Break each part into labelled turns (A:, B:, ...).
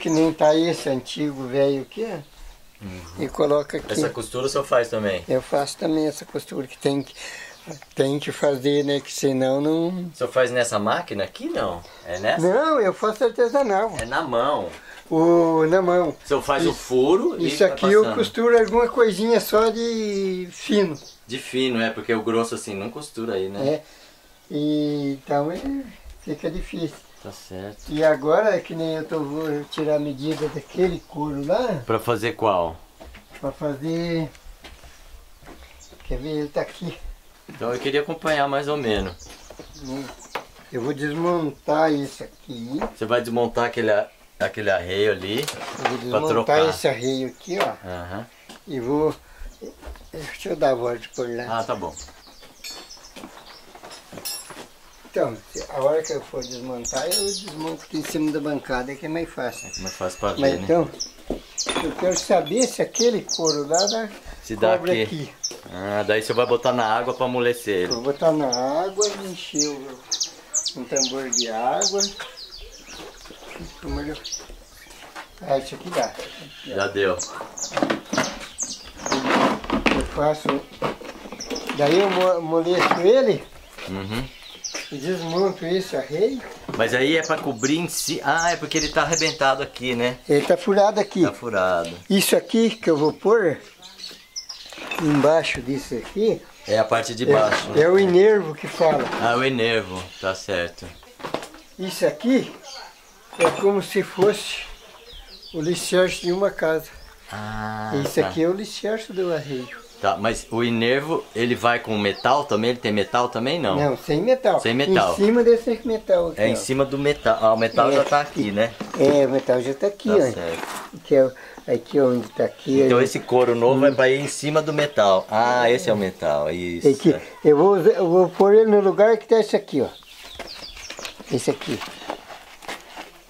A: Tá.
B: que nem tá esse antigo velho aqui, ó, e coloca aqui.
A: Essa costura o senhor faz também?
B: Eu faço também essa costura que tem que, tem que fazer, né? Que senão não.
A: O senhor faz nessa máquina aqui, não? É nessa?
B: Não, eu faço artesanal.
A: É na mão.
B: O, na mão.
A: O senhor faz o
B: Isso-
A: furo e
B: Isso aqui eu
A: passando.
B: costuro alguma coisinha só de fino.
A: De fino, é, porque o grosso assim não costura aí, né?
B: É. E, então é, fica difícil.
A: Tá certo.
B: E agora, que nem eu tô, vou tirar a medida daquele couro lá,
A: Pra fazer qual?
B: para fazer. Quer ver? Ele tá aqui.
A: Então eu queria acompanhar mais ou menos.
B: Eu vou desmontar esse aqui.
A: Você vai desmontar aquele, aquele arreio ali.
B: Eu vou desmontar esse arreio aqui, ó.
A: Aham.
B: E vou. Deixa eu dar a volta por lá.
A: Ah, tá bom.
B: Então, a hora que eu for desmontar, eu desmonto aqui em cima da bancada, que é mais fácil.
A: É mais fácil pra ver,
B: Mas
A: né?
B: então, eu quero saber se aquele couro lá dá
A: Se dá aqui.
B: aqui.
A: Ah, daí você vai botar na água pra amolecer ele.
B: Vou botar na água e encher um tambor de água. Ah, isso aqui dá.
A: Já deu.
B: Eu faço. Daí eu mo- amoleço ele
A: Uhum.
B: E desmonto esse arreio.
A: Mas aí é pra cobrir em si. Ah, é porque ele tá arrebentado aqui, né?
B: Ele tá furado aqui.
A: Tá furado.
B: Isso aqui que eu vou pôr embaixo disso aqui
A: É a parte de baixo.
B: é, é o enervo que fala.
A: Ah, o enervo. Tá certo.
B: Isso aqui é como se fosse o licerce de uma casa.
A: Ah,
B: Isso
A: tá.
B: aqui é o licerce do arreio.
A: Tá, mas o enervo, ele vai com metal também? Ele tem metal também? Não.
B: Não, sem metal.
A: Sem metal.
B: Em cima desse metal aqui.
A: É em
B: ó.
A: cima do metal. Ah, o metal
B: É.
A: já tá aqui, né?
B: É, o metal já tá aqui,
A: Tá
B: ó.
A: certo.
B: Que é o- aqui onde tá aqui.
A: Então
B: ó.
A: esse couro novo é pra ir em cima do metal. Ah, esse é o metal. Isso.
B: Aqui, eu, vou, usar- eu vou pôr ele no lugar que tá esse aqui, ó. Esse aqui.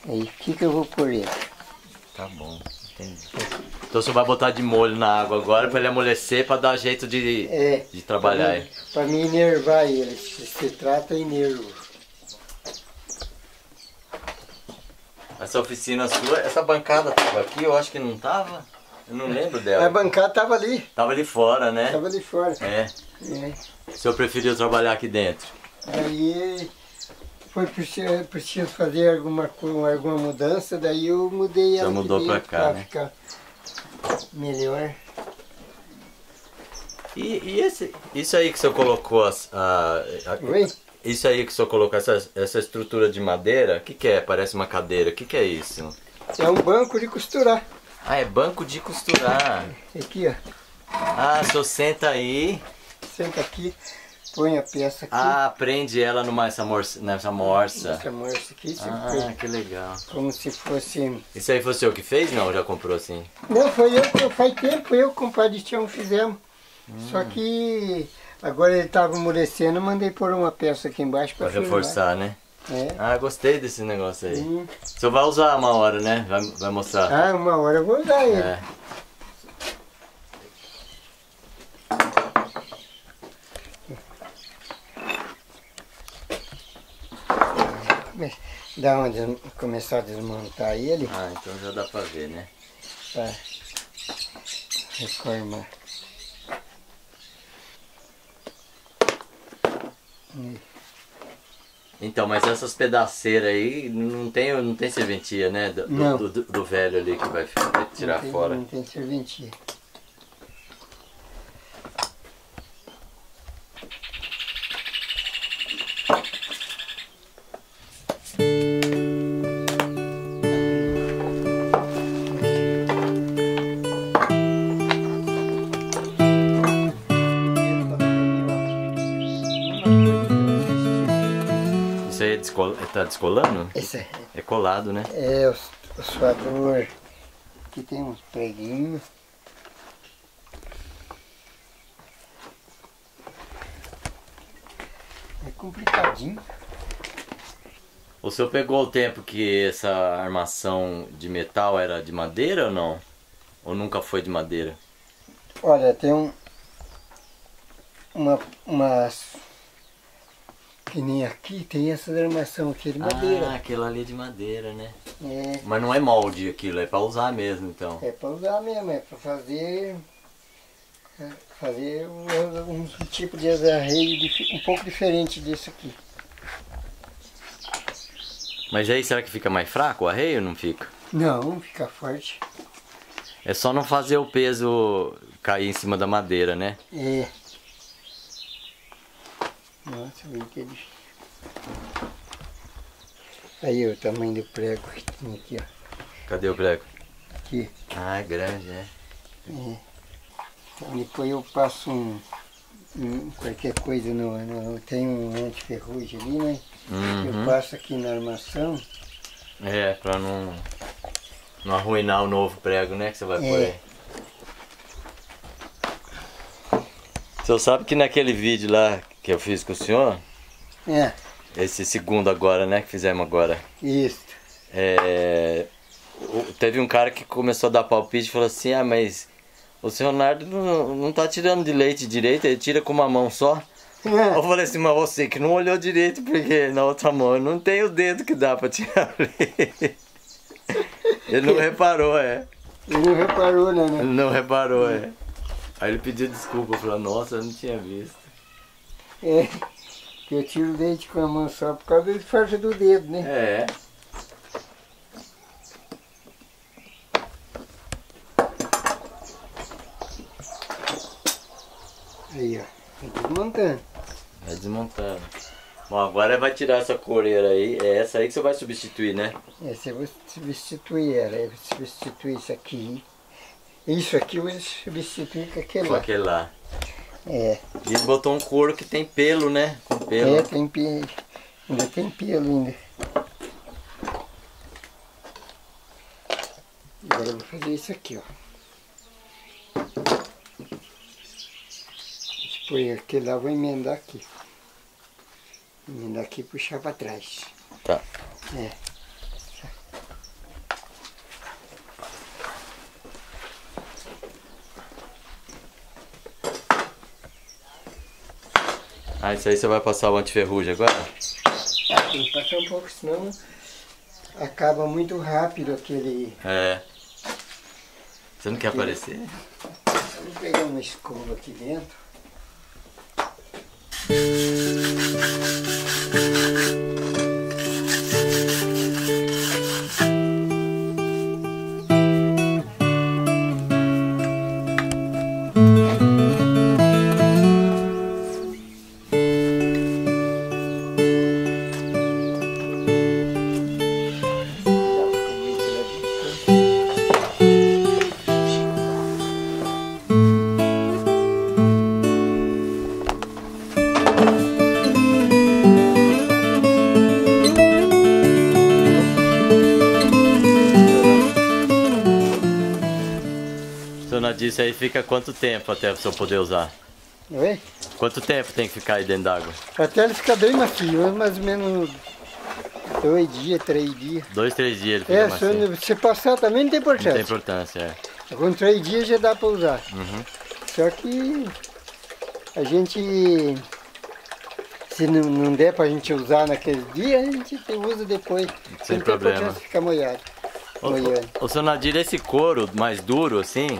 B: Aí, aqui que eu vou pôr ele.
A: Tá bom, entendi. Então você vai botar de molho na água agora pra ele amolecer pra dar jeito de,
B: É.
A: de trabalhar
B: Pra pra mim enervar ele. Se, se trata de nervo.
A: Essa oficina sua, essa bancada tava aqui, eu acho que não tava. Eu não lembro
B: A
A: dela.
B: bancada tava ali.
A: Tava ali fora, né?
B: Tava ali fora.
A: É.
B: É.
A: O senhor preferiu trabalhar aqui dentro?
B: Aí foi preciso, preciso fazer alguma, alguma mudança, daí eu mudei
A: Já
B: ela de
A: mudou pra
B: dentro
A: cá, né?
B: ficar melhor.
A: E, e esse, isso aí que senhor colocou, as- a, a- isso aí que senhor colocou, essa, essa estrutura de madeira, o que, que é? Parece uma cadeira, o que, que é isso?
B: É um banco de costurar.
A: Ah, é banco de costurar.
B: Aqui, ó.
A: Ah, senhor senta aí,
B: Senta aqui, põe a peça aqui.
A: ah, prende ela numa, essa morsa, nessa morsa.
B: Essa morsa aqui,
A: Ah, que legal.
B: como se fosse.
A: Isso aí foi o senhor que fez? Não, já comprou assim?
B: Não, foi eu que faz tempo eu com o pai de Tião fizemos.
A: Hum.
B: Só que agora ele estava amolecendo, eu mandei pôr uma peça aqui embaixo
A: Pra
B: para
A: reforçar, né?
B: É.
A: Ah, gostei desse negócio aí.
B: Hum.
A: O senhor vai usar uma hora, né? Vai, vai mostrar.
B: Ah, uma hora eu vou usar ele.
A: É.
B: Dá uma des- começar a desmontar ele
A: Ah, então já dá pra ver, né?
B: para reformar.
A: Então, mas essas pedaceiras aí não tem, não tem serventia, né? Do, do, do- do velho ali que vai, vai tirar
B: não tem,
A: fora.
B: Não tem serventia.
A: Tá descolando?
B: Esse é,
A: É colado, né?
B: é o, suador. Aqui tem uns preguinhos. É complicadinho.
A: O senhor pegou o tempo que essa armação de metal era de madeira ou não? Ou nunca foi de madeira?
B: Olha, tem um, uma, umas Que nem aqui tem essa armação aqui de madeira.
A: Ah, aquilo ali é de madeira, né?
B: É,
A: Mas não é molde aquilo, é pra usar mesmo, então.
B: é para usar mesmo, é para fazer é, fazer um, um tipo de arreio dif- um pouco diferente desse aqui.
A: Mas aí será que fica mais fraco o arreio ou não fica?
B: Não, fica forte.
A: É só não fazer o peso cair em cima da madeira, né?
B: É. Nossa, bem que difícil. Aí o tamanho do prego que tem aqui, ó.
A: Cadê o prego?
B: Aqui.
A: Ah, é grande, é.
B: É. Então, depois eu passo um, um- qualquer coisa no, no. Tem um antiferrugem ali, né? Eu
A: Uhum.
B: passo aqui na armação.
A: É, pra não, não arruinar o novo prego, né? Que você vai
B: É.
A: pôr aí. O senhor sabe que naquele vídeo lá que eu fiz com o senhor,
B: É,
A: esse segundo agora, né? Que fizemos agora.
B: isso.
A: É, teve um cara que começou a dar palpite e falou assim, ah, mas o senhor Leonardo não, não tá tirando de leite direito, ele tira com uma mão só. Eu falei assim, mas você que não olhou direito, porque na outra mão eu não tem o dedo que dá pra tirar leite. Ele não reparou, é.
B: Ele não reparou, né?
A: Ele
B: né?
A: não reparou, é. Aí ele pediu desculpa, falou, nossa, eu não tinha visto.
B: É. Que eu tiro leite com a mão só por causa da força do dedo, né?
A: É.
B: Aí, ó. Vai desmontando.
A: Vai desmontando. Bom, agora vai tirar essa coreira aí. É essa aí que você vai substituir, né?
B: Essa eu vou substituir ela. Eu vou substituir isso aqui. Isso aqui eu vou substituir com aquele
A: Com
B: lá.
A: aquele lá.
B: É.
A: E ele botou um couro que tem pelo, né? Com pelo.
B: É, tem pelo. Ainda tem pelo ainda. Agora eu vou fazer isso aqui, ó. Depois aquele lá vou emendar aqui. Emendar aqui e puxar pra trás.
A: Tá.
B: É.
A: Ah, isso aí você vai passar o antiferrugem agora?
B: Tem que passar um pouco, senão acaba muito rápido aquele.
A: É. Você não quer aparecer?
B: Vou pegar uma escova aqui dentro.
A: Dona disse aí fica quanto tempo até você poder usar?
B: Oi?
A: Quanto tempo tem que ficar aí dentro d'água?
B: Até ele ficar bem macio, mais ou menos dois dias, três dias.
A: Dois, três dias ele fica
B: É, se
A: macio.
B: você passar também não tem
A: Não tem
B: importância.
A: importância, é.
B: Com três dias já dá para usar.
A: Uhum.
B: Só que a gente, se não, não der para a gente usar naquele dia, a gente usa depois.
A: Sem
B: Não tem
A: problema.
B: importância ficar molhado. Molhando.
A: Ô, ô, Nadir, esse couro mais duro assim,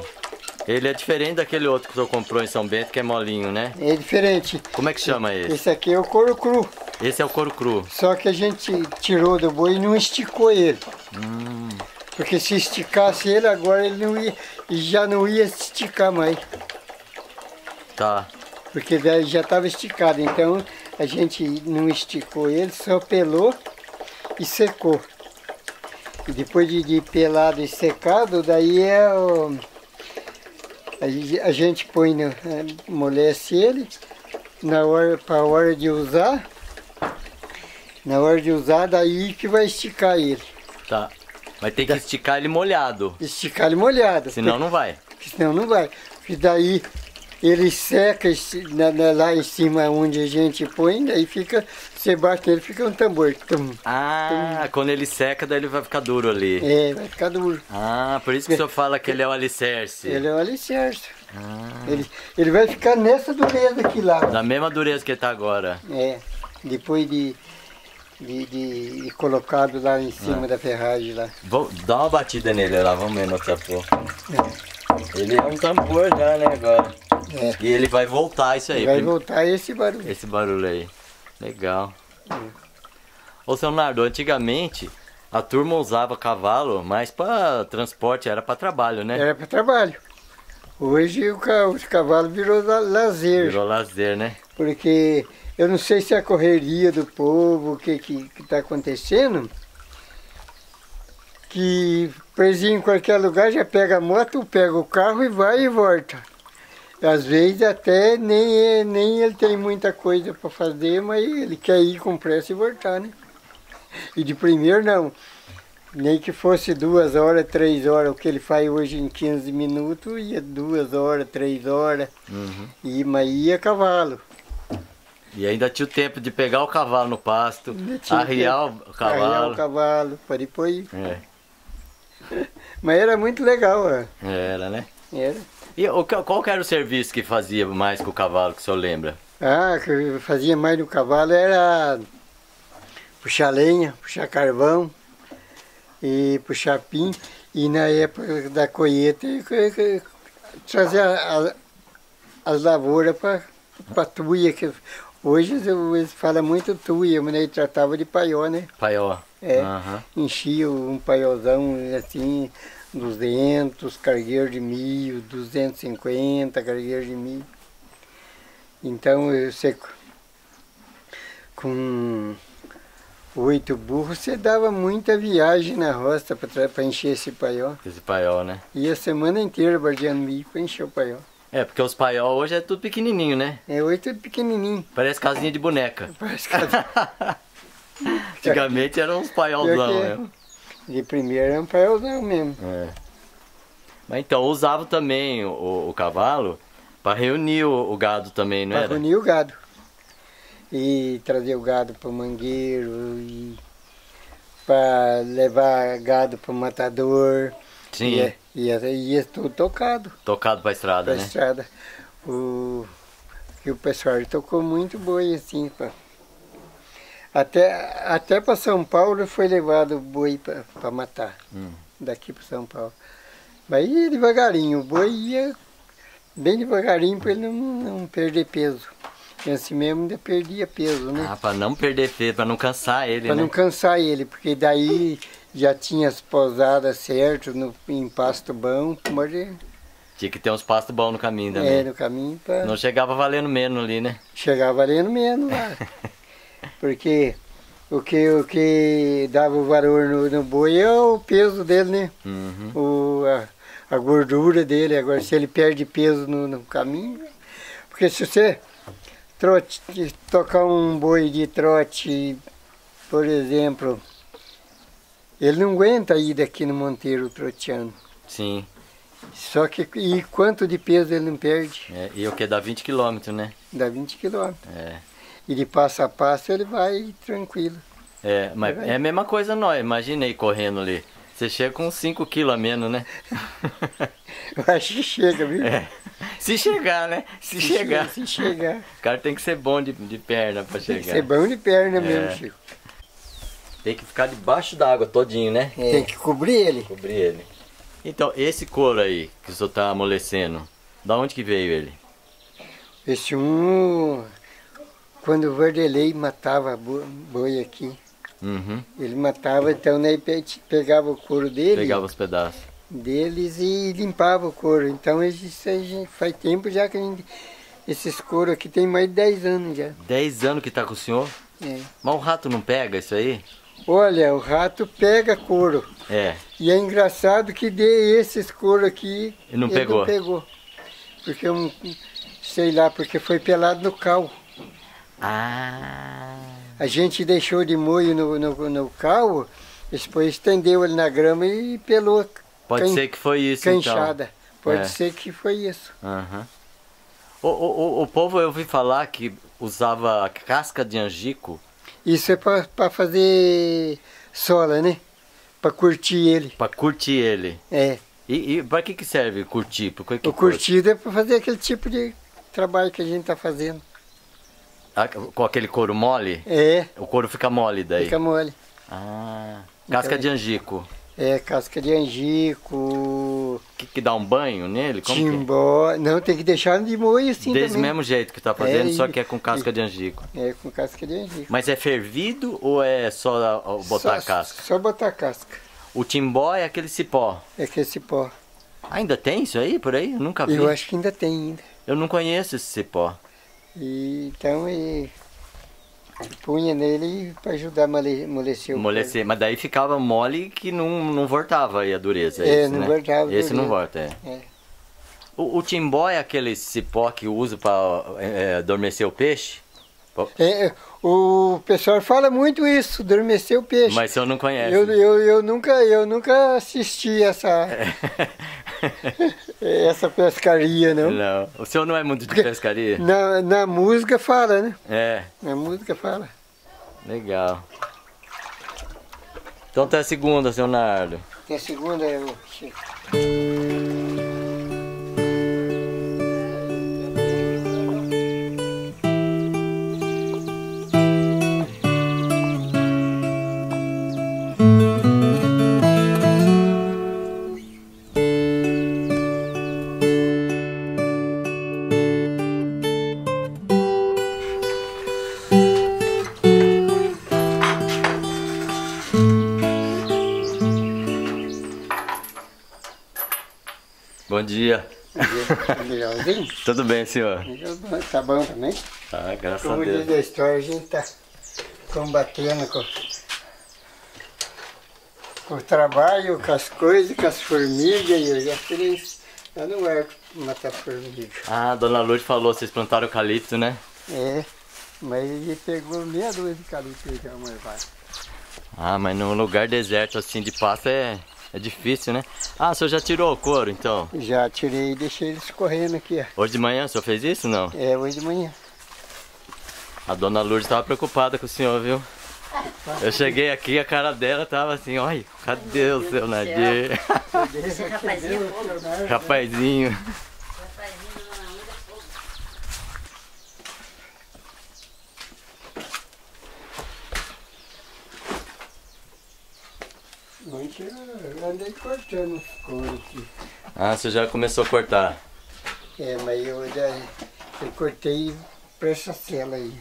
A: ele é diferente daquele outro que o senhor comprou em São Bento, que é molinho, né?
B: É diferente.
A: Como é que chama esse?
B: Esse aqui é o couro cru.
A: Esse é o couro cru.
B: Só que a gente tirou do boi e não esticou ele.
A: Hum,
B: Porque se esticasse ele agora ele não ia, ele já não ia esticar mais.
A: tá.
B: Porque daí já estava esticado. Então a gente não esticou ele, só pelou e secou. E depois de, de pelado e secado, daí é o, a, ge- a gente põe, no, eh, amolece ele na hora, para hora de usar. Na hora de usar, daí que vai esticar ele.
A: Tá. Mas tem que esticar ele molhado.
B: Esticar ele molhado.
A: Senão não vai.
B: porque senão não vai. Porque daí ele seca na- na- lá em cima onde a gente põe, daí fica, você bate nele, fica um tambor. Tum.
A: Ah, quando ele seca, daí ele vai ficar duro ali.
B: É, vai ficar duro.
A: Ah, por isso que o senhor fala que ele é o alicerce.
B: Ele é o alicerce.
A: Ah,
B: Ele, ele vai ficar nessa dureza aqui lá.
A: da mesma dureza que ele tá agora.
B: É. depois de, de, de, de colocado lá em cima
A: É.
B: da ferragem lá.
A: Vamos, dá uma batida nele lá, vamos ver no tambor.
B: É.
A: Ele é um tambor já, né, agora.
B: É.
A: E ele vai voltar isso aí.
B: Vai
A: prim-
B: voltar esse barulho.
A: Esse barulho aí. Legal. Ô, seu Leonardo, antigamente a turma usava cavalo mais para transporte, era para trabalho, né?
B: Era para trabalho. Hoje o ca- os cavalos virou la- lazer.
A: Virou lazer, né?
B: Porque eu não sei se é a correria do povo, o que que está acontecendo, que ir em qualquer lugar já pega a moto, pega o carro e vai e volta. Às vezes até nem, é- nem ele tem muita coisa para fazer, mas ele quer ir com pressa e voltar, né? E de primeiro não. Nem que fosse duas horas, três horas, o que ele faz hoje em 15 minutos, ia duas horas, três horas,
A: Uhum.
B: e, mas ia cavalo.
A: E ainda tinha o tempo de pegar o cavalo no pasto, arriar o
B: Arriar
A: cavalo.
B: o cavalo, para depois.
A: É,
B: Mas era muito legal, ó.
A: era, né?
B: era.
A: E qual era o serviço que fazia mais com o cavalo, que o senhor lembra?
B: Ah, que eu fazia mais no cavalo era puxar lenha, puxar carvão e puxar pin. E na época da colheita trazer a- a- as lavouras para a tuia. Que hoje eles falam muito tuia, mas ele tratava de paió, né?
A: Paió.
B: É.
A: Aham.
B: enchia um paiozão assim, 200 cargueiros de milho, 250 cargueiros de milho. Então eu sei com oito burros você dava muita viagem na roça para encher esse paió.
A: Esse paiol, né?
B: Ia a semana inteira bardeando milho para encher o paió.
A: É, porque os paiol hoje é tudo pequenininho, né?
B: É oito pequenininho.
A: Parece casinha de boneca.
B: Parece que
A: Antigamente eram uns paiolzão
B: é.
A: mesmo.
B: De primeiro é um paiozão mesmo.
A: É. Mas então, usava também o, o cavalo para reunir o, o gado também, não
B: Para
A: era?
B: reunir o gado. E trazer o gado para o mangueiro, e para levar gado para o matador.
A: Sim,
B: Ia, ia, ia tudo tocado
A: tocado pra estrada,
B: para a
A: né?
B: estrada. O, e o pessoal tocou muito boi assim. Pra, até até para São Paulo foi levado o boi para matar.
A: Hum.
B: Daqui para São Paulo. Mas ia devagarinho, o boi ia bem devagarinho para ele não, não perder peso. E assim mesmo ainda perdia peso, né?
A: Ah, pra não perder peso, pra não cansar ele,
B: para
A: né?
B: não cansar ele, porque daí já tinha as pousadas certas no, em pasto bom, mas
A: Tinha que ter uns pastos bons no caminho
B: é,
A: também.
B: no caminho para
A: Não chegava valendo menos ali, né?
B: chegar valendo menos lá. Porque o que, o que dava o valor no, no boi é o peso dele, né?
A: Uhum.
B: o, a, a gordura dele. Agora, se ele perde peso no, no caminho. Porque se você trote, tocar um boi de trote, por exemplo, ele não aguenta ir daqui no Monteiro troteando.
A: Sim.
B: Só que e quanto de peso ele não perde?
A: É, e o que? Dá 20 quilômetros, né?
B: Dá 20 quilômetros.
A: É.
B: E de passo a passo ele vai tranquilo.
A: É, mas é a mesma coisa nós, imagina aí correndo ali. Você chega com 5 quilos a menos, né?
B: Eu acho que chega, viu?
A: É. Se chegar, né? Se, chegar.
B: Se chegar.
A: O cara tem que ser bom de, de perna pra
B: Tem que
A: chegar.
B: ser bom de perna
A: É.
B: mesmo, Chico.
A: Tem que ficar debaixo d'água todinho, né?
B: Tem que cobrir ele.
A: Cobrir ele. Então, esse couro aí que o senhor tá amolecendo, da onde que veio ele?
B: Esse um, quando o Vardelei matava bo- boi aqui,
A: Uhum.
B: ele matava, então né, pe- pegava o couro dele,
A: Pegava os pedaços.
B: deles e limpava o couro. Então isso aí já faz tempo já que a gente, esses couros aqui tem mais de 10 anos já.
A: 10 anos que tá com o senhor?
B: É.
A: Mas o rato não pega isso aí?
B: Olha, o rato pega couro.
A: É.
B: E é engraçado que de esses couros aqui
A: E não
B: ele
A: pegou?
B: não pegou. Porque eu não- sei lá, porque foi pelado no cal.
A: Ah.
B: A gente deixou de molho no, no, no cal, depois estendeu ele na grama e pelou
A: Pode
B: Can-
A: ser que foi isso
B: canchada. Pode
A: É.
B: ser que foi isso.
A: então. Aham. O, o, o, povo eu ouvi falar que usava casca de angico.
B: Isso é para fazer sola, né? Para curtir ele.
A: Pra curtir ele.
B: É.
A: E, e pra que que serve curtir? Que
B: O curtido é para fazer aquele tipo de trabalho que a gente está fazendo.
A: Ah, com aquele couro mole?
B: É,
A: O couro fica mole daí.
B: fica mole.
A: Ah, casca de angico.
B: É, casca de angico,
A: Que, que dá um banho nele? Como que é?
B: timbó. Não, tem que deixar de molho assim
A: Desse
B: também.
A: mesmo jeito que tá fazendo,
B: É,
A: só
B: e-
A: que é com casca de angico.
B: É, com casca de angico.
A: Mas é fervido ou é só botar a
B: Só-
A: casca?
B: Só botar a casca.
A: O timbó é aquele cipó.
B: É que esse pó.
A: Ainda tem isso aí por aí? Eu nunca vi.
B: Eu acho que ainda tem ainda.
A: Eu não conheço esse cipó.
B: E, então, e, punha nele para ajudar a mole- amolecer o
A: Amolecer. Mas daí ficava mole que não, não voltava aí a dureza.
B: É,
A: esse,
B: não
A: né?
B: voltava
A: Esse não
B: dureza.
A: volta, é.
B: É.
A: O, o timbó é aquele cipó que usa para adormecer o peixe?
B: É, o pessoal fala muito isso, adormecer o peixe.
A: Mas eu não conhece.
B: eu, eu, eu, nunca, eu nunca assisti essa, essa pescaria, não.
A: não. O senhor não é muito de pescaria?
B: Na, na música fala, né?
A: É,
B: Na música fala.
A: legal. Então até segunda, seu Nardo.
B: Tem a segunda eu chego. Melhorzinho?
A: Tudo bem, senhor?
B: Tá bom também?
A: Ah, graças
B: Como
A: a
B: diz
A: Deus.
B: a história, a gente tá combatendo com, com o trabalho, com as coisas, com as formigas, e eu já tirei. Eu não é matar formiga.
A: Ah, dona Lourdes falou, vocês plantaram eucalipto, né?
B: É, mas ele pegou meia dúzia de calipso já, mas vai.
A: Ah, mas num lugar deserto assim de pasto é, é difícil, né? Ah, o senhor já tirou o couro, então?
B: Já tirei e deixei eles correndo aqui, ó.
A: Hoje de manhã o senhor fez isso não?
B: É, hoje de manhã.
A: A dona Lourdes estava preocupada com o senhor, viu? Eu cheguei aqui, a cara dela tava assim, olha, cadê o seu Nadir?
C: Esse rapazinho,
A: Rapazinho.
C: rapazinho, dona Anda, fogo.
B: Eu andei cortando os couros aqui.
A: Ah, você já começou a cortar.
B: É, mas eu já eu cortei pra essa cela aí.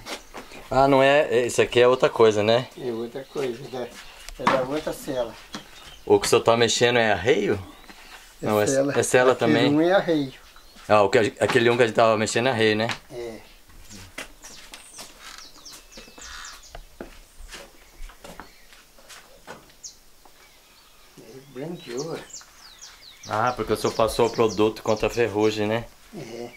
A: Ah, não é. Isso aqui é outra coisa, né?
B: É outra coisa, é da outra cela.
A: O que o senhor tá mexendo é arreio? Não, é- é cela
B: Aquele
A: também?
B: Um é arreio.
A: Ah, o que, aquele um que a gente tava mexendo é arreio, né?
B: É. Branqueou.
A: Ah, porque o senhor passou o produto contra a ferrugem, né?
B: É.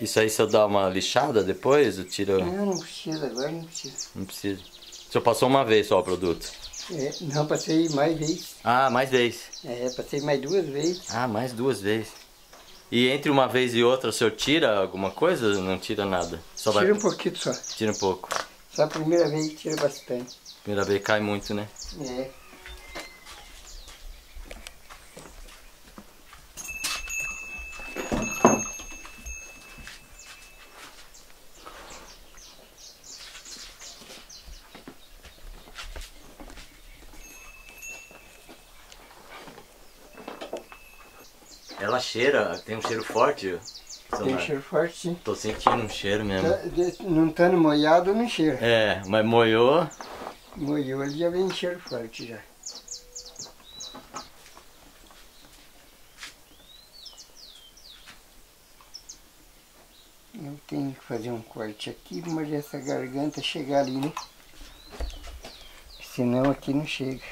A: Isso aí, se eu dar uma lixada depois, eu tiro.
B: Não, não precisa, agora não precisa.
A: Não precisa. O senhor passou uma vez só o produto?
B: É, não, passei mais vezes.
A: Ah, mais vez.
B: É, passei mais duas vezes.
A: Ah, mais duas vezes. E entre uma vez e outra, o senhor tira alguma coisa ou não tira nada? Só vai...
B: Tira um pouquinho só.
A: Tira um pouco.
B: Só a primeira vez tira bastante.
A: Primeira vez cai muito, né?
B: É.
A: Ela cheira, tem um cheiro forte.
B: Tem um cheiro forte, sim.
A: Tô sentindo um cheiro mesmo.
B: Tá- de- Não estando molhado, não cheira.
A: É, mas moiou.
B: Molhou, ele já vem cheiro forte já. Eu tenho que fazer um corte aqui, mas essa garganta chegar ali, né? Senão aqui não chega.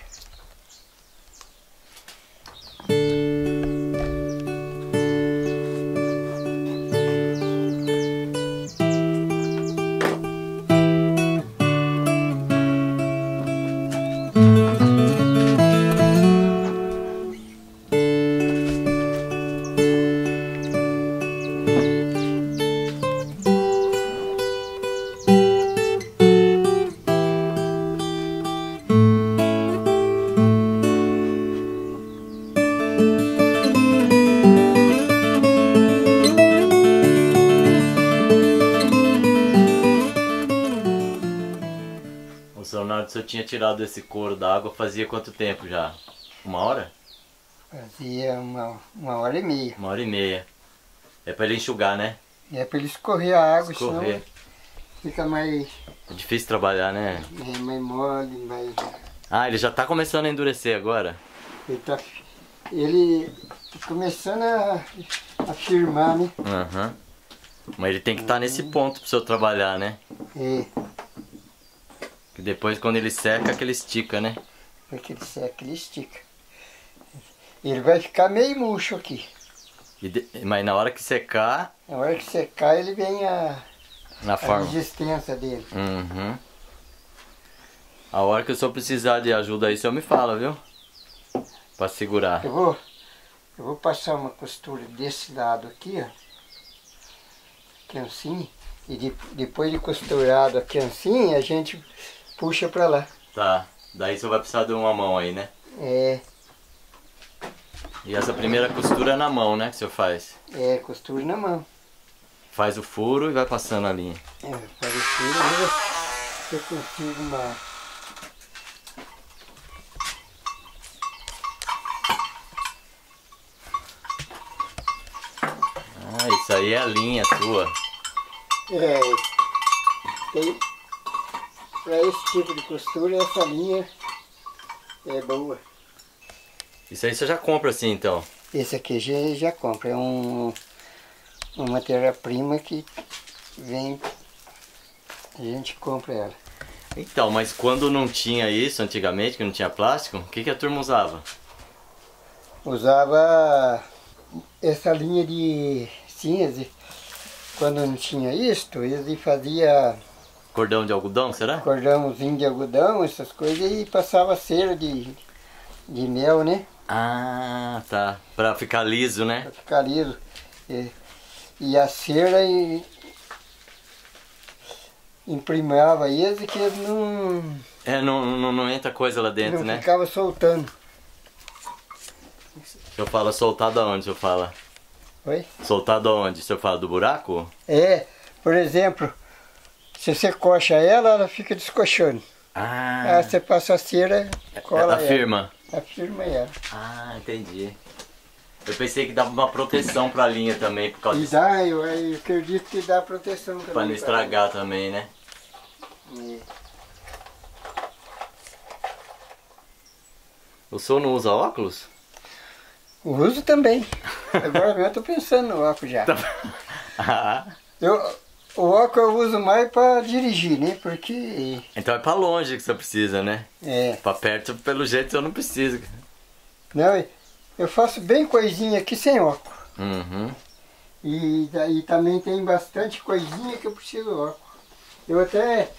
A: Senhor tinha tirado esse couro da água, fazia quanto tempo já? Uma hora?
B: Fazia uma, uma hora e meia.
A: Uma hora e meia. É pra ele enxugar, né?
B: É para ele escorrer a água,
A: Escorrer.
B: fica mais,
A: É difícil trabalhar, né?
B: é, mais mole, mais.
A: Ah, ele já tá começando a endurecer agora.
B: Ele tá, ele tá começando a, a firmar, né?
A: Aham. Mas ele tem que estar nesse ponto pro senhor trabalhar, né?
B: É,
A: Depois quando ele seca, que ele estica, né?
B: porque ele seca, ele estica. Ele vai ficar meio murcho aqui.
A: De- Mas na hora que secar,
B: Na hora que secar, ele vem a,
A: na
B: a
A: forma.
B: resistência dele.
A: Uhum. A hora que o senhor precisar de ajuda aí, o senhor me fala, viu? Pra segurar.
B: Eu vou, eu vou passar uma costura desse lado aqui, ó. Aqui assim. E de- depois de costurado aqui assim, a gente puxa pra lá.
A: Tá. Daí o senhor vai precisar de uma mão aí, né?
B: É,
A: E essa primeira costura é na mão, né? Que o senhor faz.
B: é, costura na mão.
A: Faz o furo e vai passando a linha.
B: É, parecido, vamos ver se eu consigo uma.
A: Ah, isso aí é a linha sua.
B: É, tem. Pra esse tipo de costura, essa linha é boa.
A: Isso aí você já compra assim, então.
B: Esse aqui já, já compra, é um, uma matéria-prima que vem, a gente compra ela.
A: Então, mas quando não tinha isso antigamente, que não tinha plástico, o que, que a turma usava?
B: Usava essa linha de cinza, quando não tinha isto, eles fazia
A: Cordão de algodão, será?
B: cordãozinho de algodão, essas coisas, e passava cera de, de mel, né?
A: Ah, tá. Pra ficar liso, né?
B: Pra ficar liso. E, e a cera e, imprimava eles que eles não,
A: É, não, não, não entra coisa lá dentro,
B: não
A: né?
B: ficava soltando.
A: O senhor fala soltar da onde, o senhor fala?
B: Oi?
A: Soltar da onde? O senhor fala do buraco?
B: É, por exemplo, se você coxa ela, ela fica descoxando.
A: Ah,
B: Aí você passa a cera, cola
A: ela
B: ela.
A: firma.
B: Afirma ela.
A: Ah, entendi. Eu pensei que dava uma proteção pra linha também, por causa
B: E
A: disso.
B: dá, eu, eu acredito que dá proteção também.
A: Pra não estragar também, né?
B: É.
A: O senhor não usa óculos?
B: Uso também. Agora eu tô pensando no óculos já.
A: Ah,
B: Eu, o óculos eu uso mais pra dirigir, né? Porque.
A: então é pra longe que você precisa, né?
B: É.
A: Pra perto, pelo jeito, eu não preciso.
B: Não, eu faço bem coisinha aqui sem óculos.
A: Uhum.
B: E daí também tem bastante coisinha que eu preciso óculos. Eu até.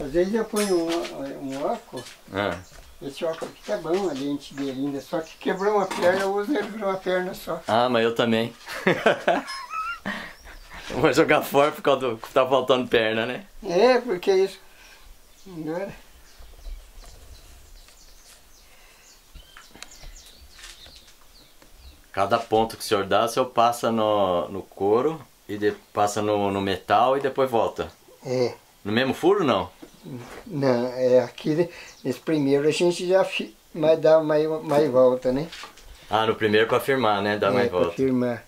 B: Às vezes eu ponho um, um óculos.
A: Ah.
B: Esse óculos aqui tá bom, a lente dele ainda. Só que quebrou uma perna, eu uso ele pra uma perna só.
A: Ah, mas eu também. Vou jogar fora por causa do que tá faltando perna, né?
B: É, porque isso. Agora.
A: Cada ponto que o senhor dá, o senhor passa no, no couro, e de- passa no, no metal e depois volta.
B: É.
A: No mesmo furo, não?
B: Não, é aqui, nesse primeiro a gente já dá mais, mais volta, né?
A: Ah, no primeiro pra firmar, né? Dá
B: é,
A: mais
B: pra
A: volta.
B: firmar.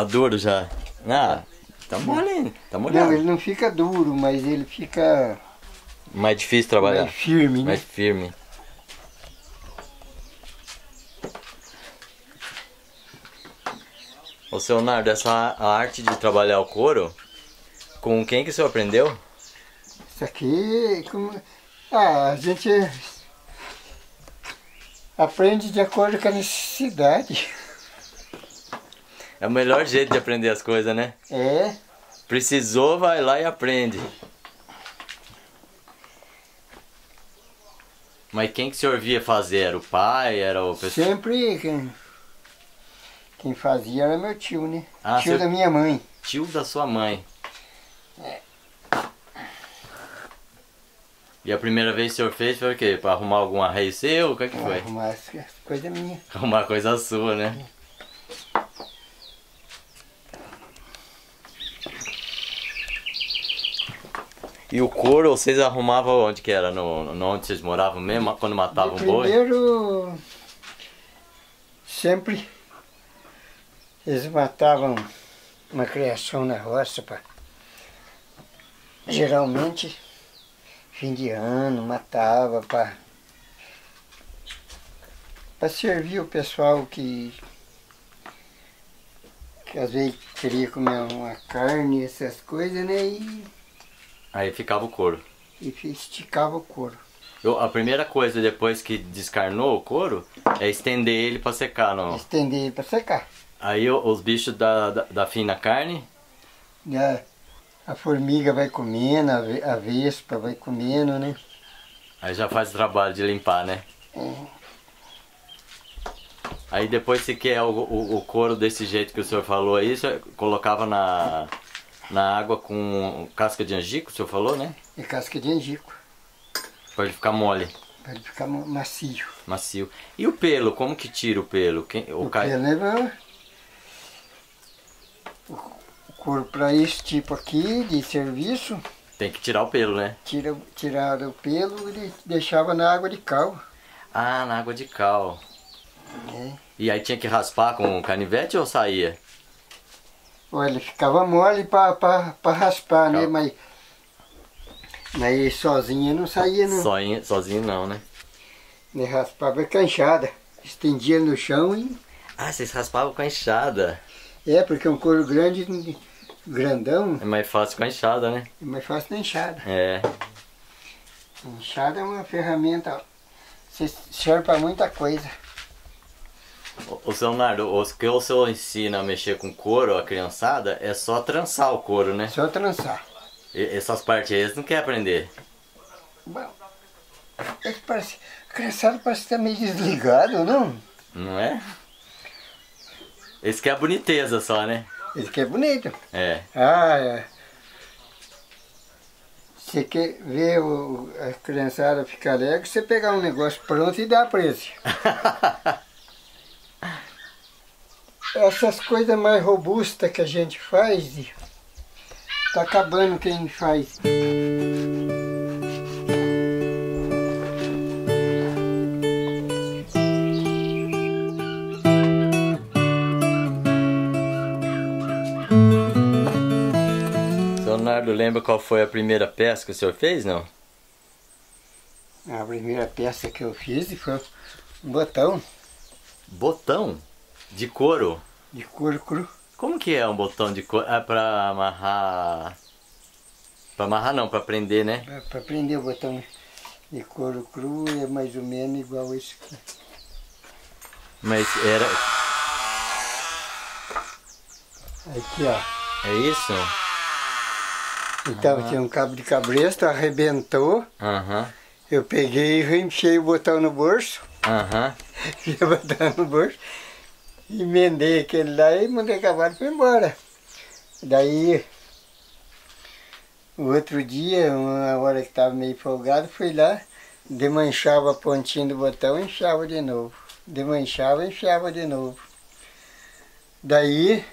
A: Tá duro já. Ah, tá mole. Tá
B: Não,
A: molhado.
B: ele não fica duro, mas ele fica
A: Mais difícil trabalhar.
B: mais firme, né?
A: Mais firme. Ô, seu Leonardo, essa a arte de trabalhar o couro, com quem que o senhor aprendeu?
B: Isso aqui, como... ah, a gente aprende de acordo com a necessidade.
A: É o melhor jeito de aprender as coisas, né?
B: É.
A: Precisou, vai lá e aprende. Mas quem que o senhor via fazer? Era o pai? Era o pessoal?
B: Sempre quem, quem fazia era meu tio, né?
A: Ah,
B: tio
A: seu...
B: da minha mãe.
A: Tio da sua mãe. É. E a primeira vez que o senhor fez foi o quê? Pra arrumar algum arreio seu? O que, é que foi?
B: Arrumar coisa minha.
A: Arrumar coisa sua, né? É. E o couro vocês arrumavam onde que era? No, no onde vocês moravam mesmo? Quando matavam o boi?
B: Primeiro, sempre eles matavam uma criação na roça, pá. geralmente fim de ano, matava para para servir o pessoal que que às vezes queria comer uma carne, essas coisas, né? E,
A: Aí ficava o couro.
B: e esticava o couro.
A: Eu- a primeira coisa depois que descarnou o couro é estender ele pra secar. Não?
B: Estender ele para secar.
A: Aí os bichos da, da, da fina carne,
B: a, formiga vai comendo, a, a vespa vai comendo, né?
A: aí já faz o trabalho de limpar, né? Aí depois se quer o, o, o couro desse jeito que o senhor falou aí, senhor colocava na, na água com casca de angico, o senhor falou, né?
B: E casca de angico,
A: Pra ele ficar mole,
B: para ele ficar ma- macio.
A: macio. E o pelo, como que tira o pelo? Quem, o
B: O pelo leva o couro para esse tipo aqui de serviço,
A: Tem que tirar o pelo, né?
B: tira, tirava o pelo e deixava na água de cal.
A: Ah, na água de cal.
B: É.
A: E aí tinha que raspar com canivete ou saía?
B: Olha, ele ficava mole para raspar, né?
A: Cal.
B: Mas, mas sozinho não saía não.
A: Sozinho, sozinho não, né?
B: Ele raspava com a enxada, estendia no chão e
A: Ah, vocês raspavam com a enxada.
B: É, porque um couro grande, grandão,
A: É mais fácil com a enxada, né?
B: é mais fácil na enxada.
A: É.
B: Enxada é uma ferramenta, ó, serve para muita coisa.
A: Ô, seu Leonardo, o que o senhor ensina a mexer com couro, a criançada, é só trançar o couro, né?
B: Só trançar.
A: E- essas partes aí eles não querem aprender.
B: Bom, que parece, a criançada parece estar meio desligado, não?
A: Não é? Esse que é a boniteza só, né?
B: Isso que é bonito.
A: É.
B: Ah, é. Você quer ver o, a criançada ficar alegre, você pegar um negócio pronto e dar para eles. Essas coisas mais robustas que a gente faz, tá acabando quem faz.
A: Leonardo, lembra qual foi a primeira peça que o senhor fez, não?
B: A primeira peça que eu fiz foi um botão
A: Botão de couro.
B: de couro cru.
A: Como que é um botão de couro? É pra amarrar... Pra amarrar não, pra prender, né?
B: Para prender o botão de couro cru é mais ou menos igual esse aqui.
A: Mas era...
B: Aqui, ó.
A: É isso?
B: Então tinha um cabo de cabresto, arrebentou.
A: Aham.
B: Eu peguei e enfiei o botão no bolso.
A: Aham.
B: O botão no bolso. Emendei aquele lá e mandei cavalo foi embora. Daí, o outro dia, uma hora que estava meio folgado, fui lá, demanchava a pontinha do botão e enfiava de novo. Demanchava e enfiava de novo. Daí,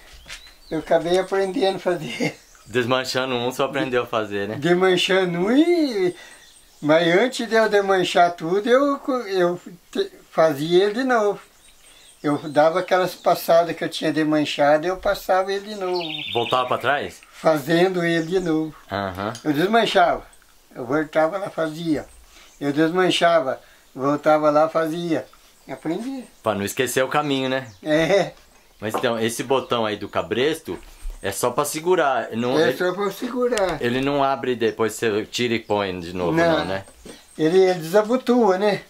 B: eu acabei aprendendo a fazer.
A: Desmanchando um, só aprendeu a fazer, né?
B: Demanchando um e. Mas antes de eu demanchar tudo, eu, eu fazia ele de novo. Eu dava aquelas passadas que eu tinha demanchado eu passava ele de novo.
A: Voltava pra trás?
B: Fazendo ele de novo.
A: Aham.
B: Eu desmanchava. Eu voltava lá, fazia. Eu desmanchava. Voltava lá, fazia. Aprendi.
A: Pra não esquecer o caminho, né?
B: É,
A: Mas então, esse botão aí do cabresto é só pra segurar. Não,
B: é
A: ele,
B: só para segurar.
A: ele não abre depois você tira e põe de novo, não,
B: Não.
A: né?
B: Ele, ele desabotua, né?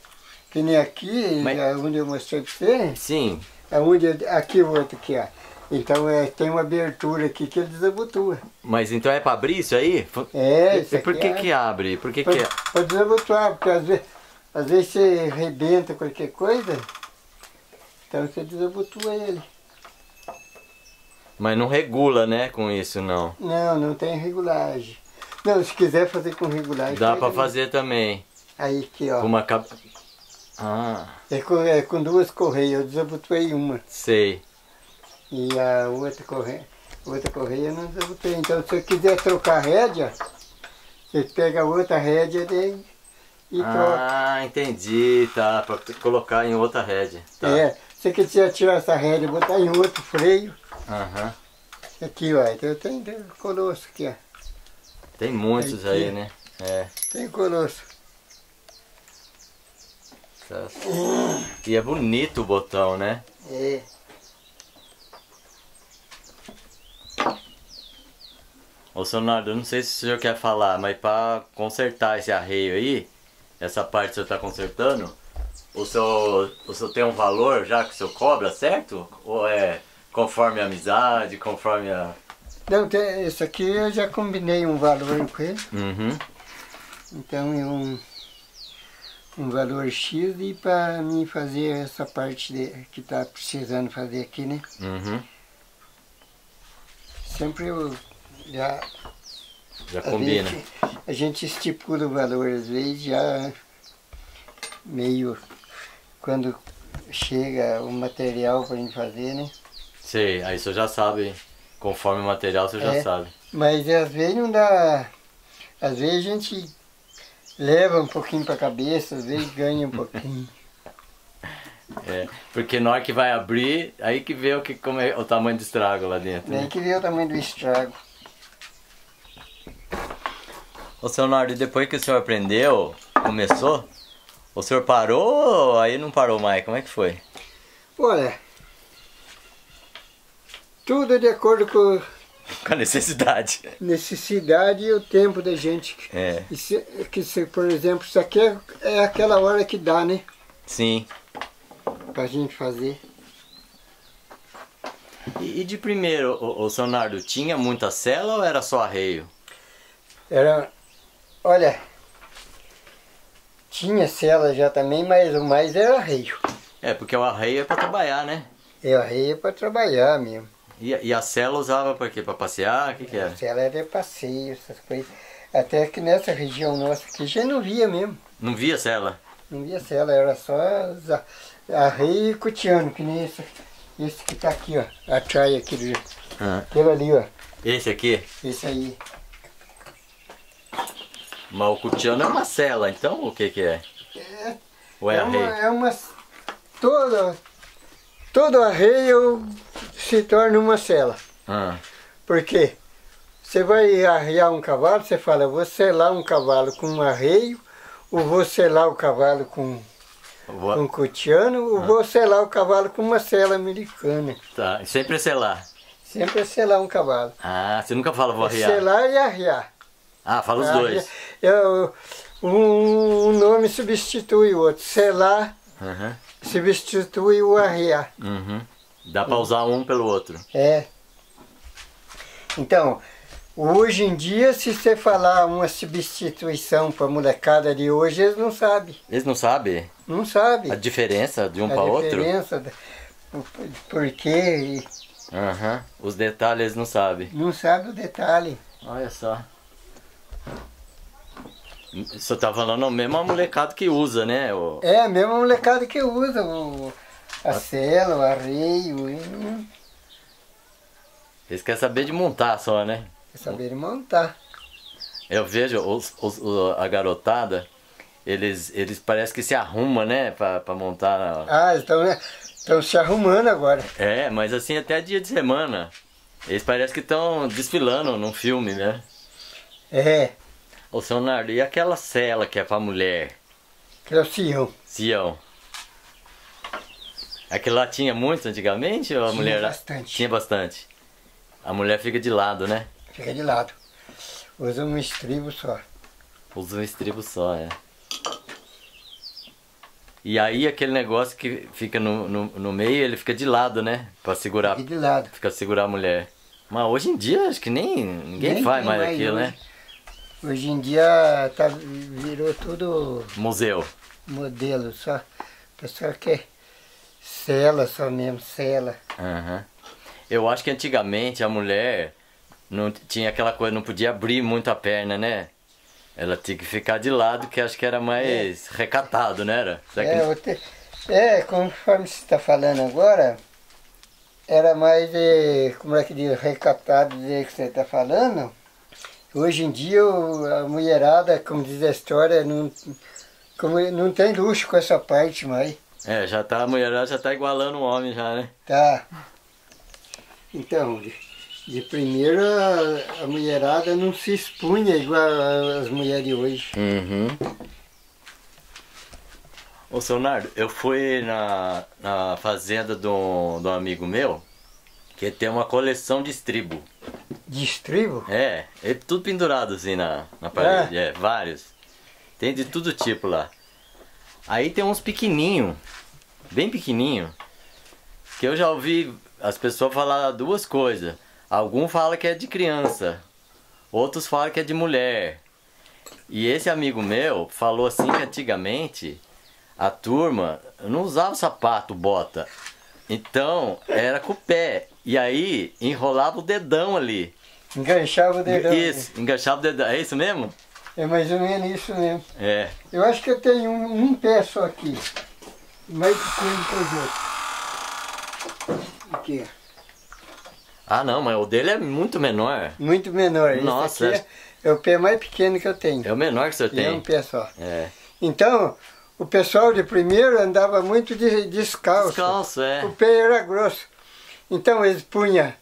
B: Que nem aqui,
A: Mas-
B: onde eu mostrei pra você.
A: Sim.
B: Aonde, aqui o outro aqui, ó. Então é, tem uma abertura aqui que ele desabotua.
A: Mas então é pra abrir isso aí?
B: É,
A: E
B: isso
A: por
B: aqui
A: que
B: é-
A: que abre? Por que que é?
B: Para desabotuar, porque às vezes, Às vezes você arrebenta qualquer coisa, então você desabotua ele.
A: Mas não regula, né, com isso não.
B: Não, não tem regulagem. Não, se quiser fazer com regulagem.
A: Dá pra
B: aí.
A: fazer também.
B: Aí aqui, ó.
A: Com uma cap... Ah,
B: É com, é com duas correias, eu desabotoei uma.
A: sei.
B: E a outra correia, outra correia eu não desabotei. Então se você quiser trocar a rédea, você pega a outra rédea e, e troca.
A: Ah, entendi, tá. Pra colocar em outra rédea. Tá.
B: É, se você quiser tirar essa rédea e botar em outro freio,
A: Aham.
B: aqui ó, então tem, colosso aqui, ó.
A: Tem muitos
B: Aí
A: né? É.
B: Tem colosso.
A: E é bonito o botão, né?
B: É.
A: Ô Sonardo, eu não sei se o senhor quer falar, mas pra consertar esse arreio aí, essa parte que o senhor tá consertando, o senhor, o senhor tem um valor já que o senhor cobra, certo? Ou é conforme a amizade, conforme a.
B: Não, tem, esse aqui eu já combinei um valor com ele.
A: Uhum.
B: Então é um, valor X e para mim fazer essa parte de, que tá precisando fazer aqui, né?
A: Uhum.
B: Sempre eu já
A: Já combina.
B: vezes, a gente estipula o valor, às vezes já meio quando chega o material para gente fazer, né?
A: Sei, aí senhor já sabe, conforme o material o senhor já
B: É.
A: sabe.
B: Mas às vezes não dá. Às vezes a gente leva um pouquinho para a cabeça, às vezes ganha um pouquinho.
A: É, porque na hora que vai abrir, aí que vê o, que, como é o tamanho do estrago lá dentro.
B: Daí
A: Né?
B: que vê o tamanho do estrago.
A: Ô seu Nardo, depois que o senhor aprendeu, começou, o senhor parou ou aí não parou mais? Como é que foi?
B: Olha, tudo de acordo com
A: Com a necessidade.
B: necessidade e o tempo da gente.
A: É,
B: E se, que se, por exemplo, isso aqui é, é aquela hora que dá, né?
A: sim.
B: Pra gente fazer.
A: E, e de primeiro, o, o seu Nardo, tinha muita cela ou era só arreio?
B: Era. Olha. Tinha cela já também, mas o mais era arreio.
A: É, porque o arreio é pra trabalhar, né?
B: Eu arreio para trabalhar mesmo.
A: E, e a cela usava pra quê? Pra passear? O que que era?
B: A cela era passeio, essas coisas. Até que nessa região nossa aqui já não via mesmo.
A: Não via cela?
B: Não via cela, era só a- arreio e cutiano, que nem esse, esse que tá aqui, ó. Atrás aqui do.
A: Ah,
B: Aquele ali, ó.
A: esse aqui?
B: Esse aí.
A: Mas o cutiano é uma cela, então o que que é?
B: É,
A: Ou é,
B: é uma, é uma. Todo, todo arreio se torna uma cela.
A: Ah,
B: Por quê? Você vai arrear um cavalo, você fala, vou selar um cavalo com um arreio, ou vou selar o cavalo com,
A: vou-
B: com cutiano, ou vou selar o cavalo com uma cela americana.
A: tá. Sempre é selar.
B: Sempre é selar um cavalo.
A: Ah, você nunca fala vou
B: É
A: arrear.
B: selar e arrear.
A: Ah, fala os dois.
B: é o- um, um nome substitui o outro. Selar
A: Aham.
B: substitui o arrear.
A: Uhum. Dá pra usar um pelo outro.
B: É. Então, hoje em dia, se você falar uma substituição para molecada de hoje, eles não sabem.
A: Eles não sabem
B: Não sabem.
A: a diferença de um
B: a
A: para outro?
B: diferença, da- o por quê, e
A: Aham. Os detalhes eles não sabem.
B: não sabe o detalhe.
A: Olha só. Você tá falando o mesmo molecado que usa, né? O...
B: É a mesma molecada que usa o, a cela, o arreio, e
A: Eles querem saber de montar só, né?
B: quer saber montar.
A: Eu vejo os, os- a garotada, eles, eles parece que se arrumam, né? Pra, pra montar.
B: Ah, estão estão se arrumando agora.
A: É, mas assim até dia de semana. Eles parecem que estão desfilando num filme, né?
B: É,
A: Ô, seu Nardo, e aquela cela que é pra mulher?
B: que é o Sião.
A: Sião. Aquilo lá tinha muito antigamente? Ou a
B: Tinha
A: mulher
B: bastante.
A: Tinha bastante. A mulher fica de lado, né?
B: Fica de lado. Usa um estribo só.
A: Usa um estribo só, é. E aí aquele negócio que fica no, no, no meio, ele fica de lado, né? Pra segurar,
B: Fica de lado.
A: fica segurar a mulher. Mas hoje em dia acho que nem ninguém
B: Nem
A: faz mais
B: mais
A: aquilo,
B: hoje.
A: né?
B: Hoje em dia tá, virou tudo.
A: Museu.
B: modelo só. O pessoal quer cela só mesmo, cela.
A: Aham. Eu acho que antigamente a mulher não tinha aquela coisa, não podia abrir muito a perna, né? Ela tinha que ficar de lado, que acho que era mais recatado, né? Era? Que-
B: É, eu te- é, conforme você está falando agora, era mais, eh, como é que diz, recatado do que você está falando. Hoje em dia a mulherada, como diz a história, não, como, não tem luxo com essa parte mais.
A: É, já tá, a mulherada já tá igualando o homem já, né?
B: Tá. Então, de, de primeiro a, a mulherada não se expunha igual as mulheres de hoje.
A: Uhum. Ô, seu Nardo, eu fui na, na fazenda de um, de um amigo meu que tem uma coleção de estribo.
B: De estribo?
A: É, é tudo pendurado assim na, na parede, é. vários. Tem de todo tipo lá. Aí tem uns pequenininho, bem pequenininho, que eu já ouvi as pessoas falar duas coisas. Algum fala que é de criança, outros falam que é de mulher. E esse amigo meu falou assim que antigamente a turma não usava sapato, bota. Então era com o pé. E aí enrolava o dedão ali.
B: Enganchava o dedão.
A: Isso, enganchava o dedão. É isso mesmo?
B: É mais ou menos isso mesmo.
A: É.
B: Eu acho que eu tenho um, um pé só aqui. Mais pequeno que os outros. Aqui, ó.
A: Ah não, mas o dele é muito menor.
B: Muito menor. Esse
A: Nossa,
B: é, é o pé mais pequeno que eu tenho.
A: É o menor que o senhor
B: E é um
A: tem.
B: pé só.
A: É.
B: Então, o pessoal de primeiro andava muito de, descalço.
A: Descalço, é.
B: O pé era grosso. Então eles punham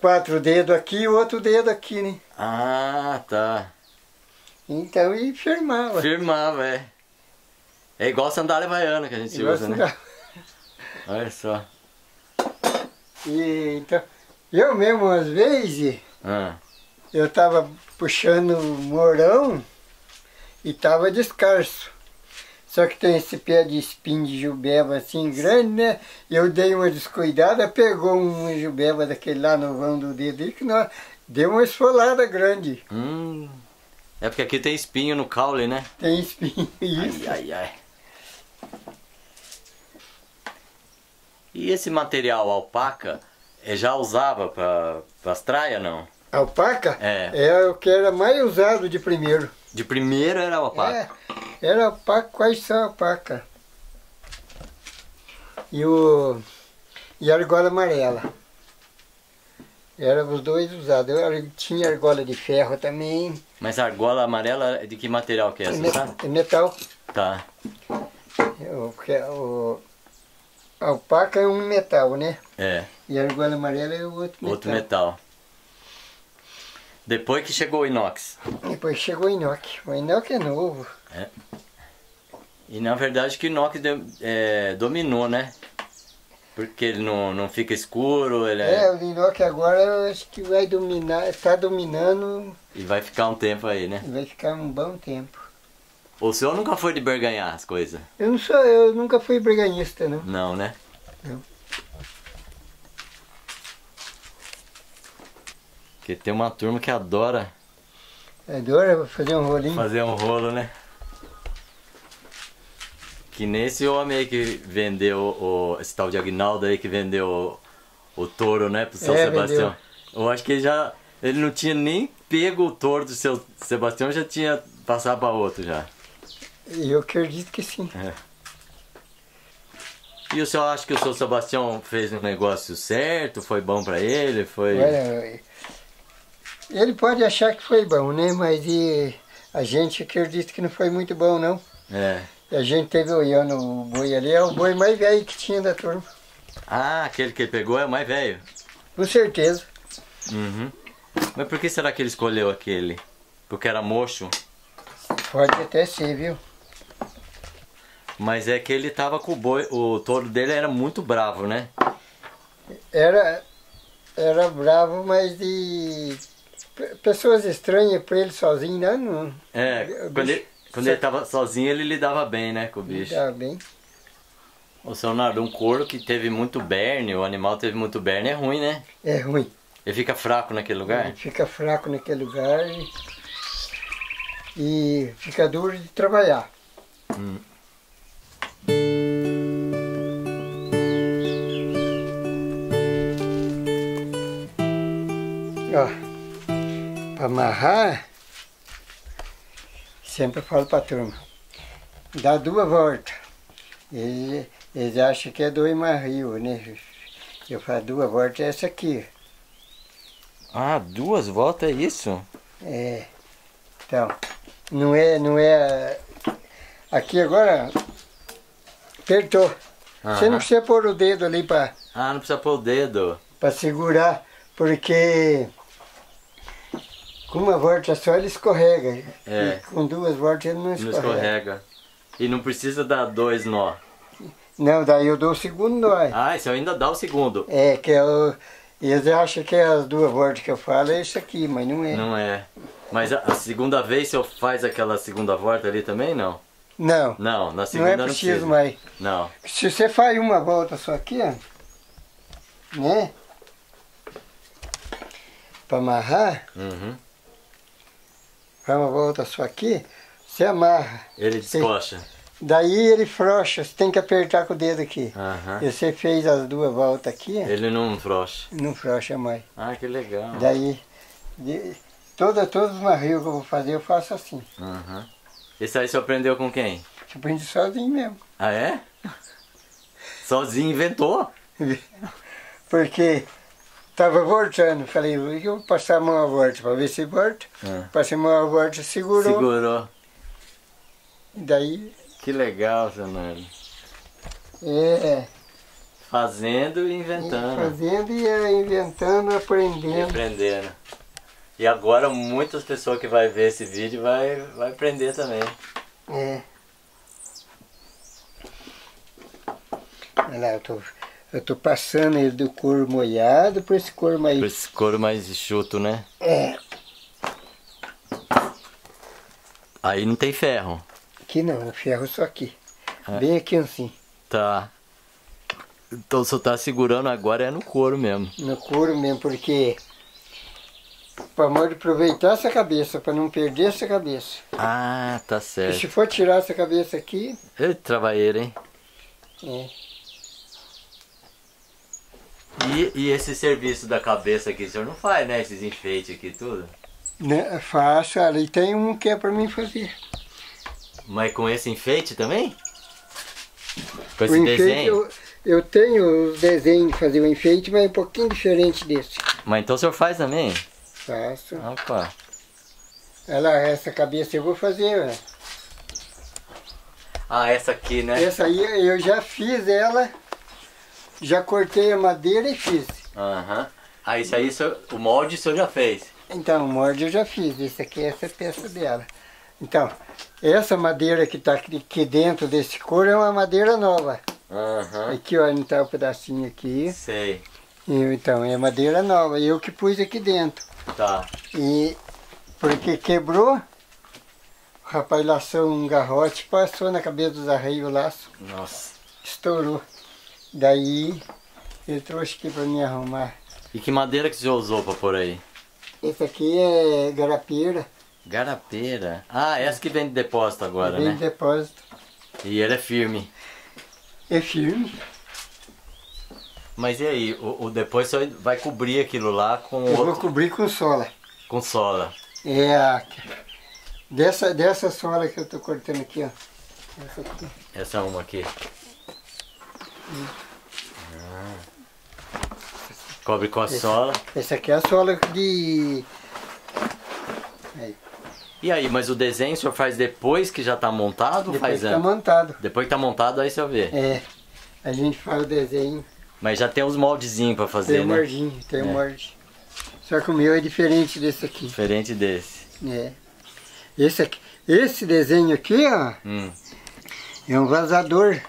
B: quatro dedos aqui e outro dedo aqui, né?
A: Ah, tá.
B: Então e firmava.
A: Firmava, é. É igual sandália havaiana que a gente
B: Igual
A: usa, né?
B: firmava.
A: Olha só.
B: E, então, eu mesmo às vezes,
A: Ah,
B: eu estava puxando morão e estava descalço. Só que tem esse pé de espinho de jubeba assim grande, né? Eu dei uma descuidada, pegou um jubeba daquele lá no vão do dedo e que nós deu uma esfolada grande.
A: hum. É porque aqui tem espinho no caule, né?
B: Tem espinho isso.
A: Ai, ai, ai. E esse material alpaca, eh, já usava para as traias, não?
B: Alpaca
A: É.
B: é o que era mais usado de primeiro.
A: De primeiro era alpaca.
B: É, era alpaca, quase só alpaca. E o. E a argola amarela. Eram os dois usados. Eu tinha argola de ferro também.
A: Mas a argola amarela, de que material que é essa,
B: Me-
A: sabe?
B: é metal.
A: Tá.
B: O, o, a alpaca é um metal, né?
A: É,
B: E a argola amarela é outro metal.
A: outro metal. Depois que chegou o inox.
B: Depois chegou o inox. O inox é novo.
A: E na verdade que o inox é, dominou, né? Porque ele não, não fica escuro, ele é,
B: É, o inox agora eu acho que vai dominar, está dominando,
A: e vai ficar um tempo aí, né?
B: vai ficar um bom tempo.
A: O senhor nunca foi de berganhar as coisas?
B: Eu não sou, eu nunca fui briganhista, não.
A: Não, né?
B: Não.
A: Porque tem uma turma que adora
B: Adoro fazer um rolinho.
A: fazer um rolo, né? Que nem esse homem aí que vendeu o. Esse tal de Agnaldo aí que vendeu o, o touro, né, pro seu
B: É,
A: Sebastião. Eu acho que ele já. Ele não tinha nem pego o touro do seu Sebastião, já tinha passado para outro já.
B: Eu acredito que sim.
A: E o senhor acha que o seu Sebastião fez um negócio certo? Foi bom para ele? Foi.
B: Olha, ele pode achar que foi bom, né? Mas e a gente acredita que não foi muito bom, não.
A: É.
B: A gente teve olhando o boi ali, é o boi mais velho que tinha da turma.
A: Ah, aquele que ele pegou é o mais velho.
B: Com certeza.
A: Uhum. Mas por que será que ele escolheu aquele? Porque era mocho?
B: Pode até ser, viu?
A: Mas é que ele tava com o boi, o touro dele era muito bravo, né?
B: Era, era bravo, mas de pe- pessoas estranhas pra ele sozinho, né? não.
A: É, quando, ele, quando Cê... ele tava sozinho, ele lidava bem, né, com o bicho.
B: Lidava bem.
A: Ô, seu Nardo, um couro que teve muito berne, o animal teve muito berne, é ruim, né?
B: É ruim.
A: Ele fica fraco naquele lugar?
B: Ele fica fraco naquele lugar e, e fica duro de trabalhar.
A: Hum.
B: Ó, para amarrar, sempre falo pra turma, dá duas voltas. Eles, eles acham que é dois marril, né? Eu falo duas voltas é essa aqui.
A: Ah, duas voltas é isso?
B: É. Então, não é, não é. Aqui agora apertou. Você não precisa pôr o dedo ali pra,
A: Ah, não precisa pôr o dedo.
B: pra segurar, porque com uma volta só ele escorrega.
A: É.
B: Com duas voltas ele não
A: Não
B: escorrega.
A: escorrega. E não precisa dar dois nó.
B: Não, daí eu dou o segundo nó.
A: Ah, isso ainda dá o segundo.
B: É, que é o. Eles acham que as duas voltas que eu falo é isso aqui, mas não é.
A: Não é. Mas a, a segunda vez, você faz aquela segunda volta ali também, não?
B: Não,
A: Não, na
B: não
A: segunda
B: é
A: não,
B: preciso
A: precisa.
B: mais.
A: Não.
B: Se você faz uma volta só aqui, ó, né? Para amarrar,
A: Uhum.
B: Uma volta só aqui, você amarra.
A: Ele descocha.
B: Daí ele frouxa, você tem que apertar com o dedo aqui.
A: Aham.
B: E você fez as duas voltas aqui,
A: Ele não frouxa.
B: não frouxa mais.
A: Ah, que legal.
B: Daí, de, toda, todos os marrios que eu vou fazer, eu faço assim.
A: Aham. Esse aí você aprendeu com quem?
B: Eu aprendi sozinho mesmo.
A: Ah, é? Sozinho inventou?
B: Porque tava voltando, falei, eu vou passar a mão a volta para ver se volta.
A: Ah.
B: Passei a mão a volta, segurou.
A: Segurou.
B: E daí,
A: Que legal, Fernando.
B: é,
A: Fazendo e inventando.
B: fazendo e é, inventando,
A: E
B: aprendendo.
A: aprendendo. E agora muitas pessoas que vai ver esse vídeo vai, vai aprender também.
B: É. Olha lá, eu tô, eu tô passando ele do couro molhado para esse couro mais.
A: Por esse couro mais enxuto, né?
B: É,
A: Aí não tem ferro.
B: aqui não, o ferro só aqui.
A: É.
B: Bem aqui assim,
A: Tá. Então você tá segurando agora é no couro mesmo.
B: no couro mesmo, porque. Para modo de aproveitar essa cabeça, para não perder essa cabeça.
A: Ah, tá
B: E
A: certo.
B: se for tirar essa cabeça aqui,
A: Ei, travaieira, hein?
B: é,
A: E, e esse serviço da cabeça aqui, o senhor não faz, né? Esses enfeites aqui tudo?
B: né, faço, ali tem um que é para mim fazer.
A: Mas com esse enfeite também? Com
B: O
A: esse
B: enfeite,
A: desenho?
B: eu, eu tenho os desenhos de fazer o enfeite, mas é um pouquinho diferente desse.
A: Mas então o senhor faz também?
B: Faço.
A: Opa.
B: Lá, essa cabeça eu vou fazer. ó.
A: Ah, essa aqui, né?
B: Essa aí eu já fiz ela, já cortei a madeira e fiz.
A: Aham. Ah, isso aí o molde o senhor já fez.
B: Então, o molde eu já fiz. Esse aqui é essa peça dela. Então, essa madeira que está aqui, dentro desse couro é uma madeira nova.
A: Aham.
B: Aqui, ó, não tá o pedacinho aqui.
A: Sei.
B: E, então, é madeira nova. Eu que pus aqui dentro.
A: Tá.
B: E porque quebrou, o rapaz laçou um garrote, passou na cabeça dos arreios o laço,
A: Nossa.
B: estourou. Daí ele trouxe aqui para me arrumar.
A: E que madeira que o senhor usou pra pôr aí?
B: Esse aqui é garapeira,
A: Garapeira. Ah, essa que vem de depósito agora,
B: vem de
A: né?
B: depósito.
A: E ele é firme.
B: É firme.
A: Mas e aí, o, o depois senhor vai cobrir aquilo lá com
B: Eu vou
A: outro,
B: cobrir com sola.
A: com sola.
B: É a, dessa, dessa sola que eu tô cortando aqui, ó. Essa aqui.
A: Essa é uma aqui. Ah. Cobre com a sola.
B: Essa aqui é a sola de. Aí,
A: E aí, mas o desenho o senhor faz depois que já tá montado
B: depois
A: faz
B: que tá
A: antes?
B: montado.
A: Depois que tá montado, aí o senhor vê.
B: É. A gente faz o desenho.
A: Mas já tem os moldezinhos pra
B: Tem
A: fazer,
B: o
A: né?
B: mordinho, tem o
A: É.
B: morde. Só que o meu é diferente desse aqui.
A: Diferente desse.
B: É. Esse, aqui, esse desenho aqui, ó,
A: Hum.
B: é um vazador.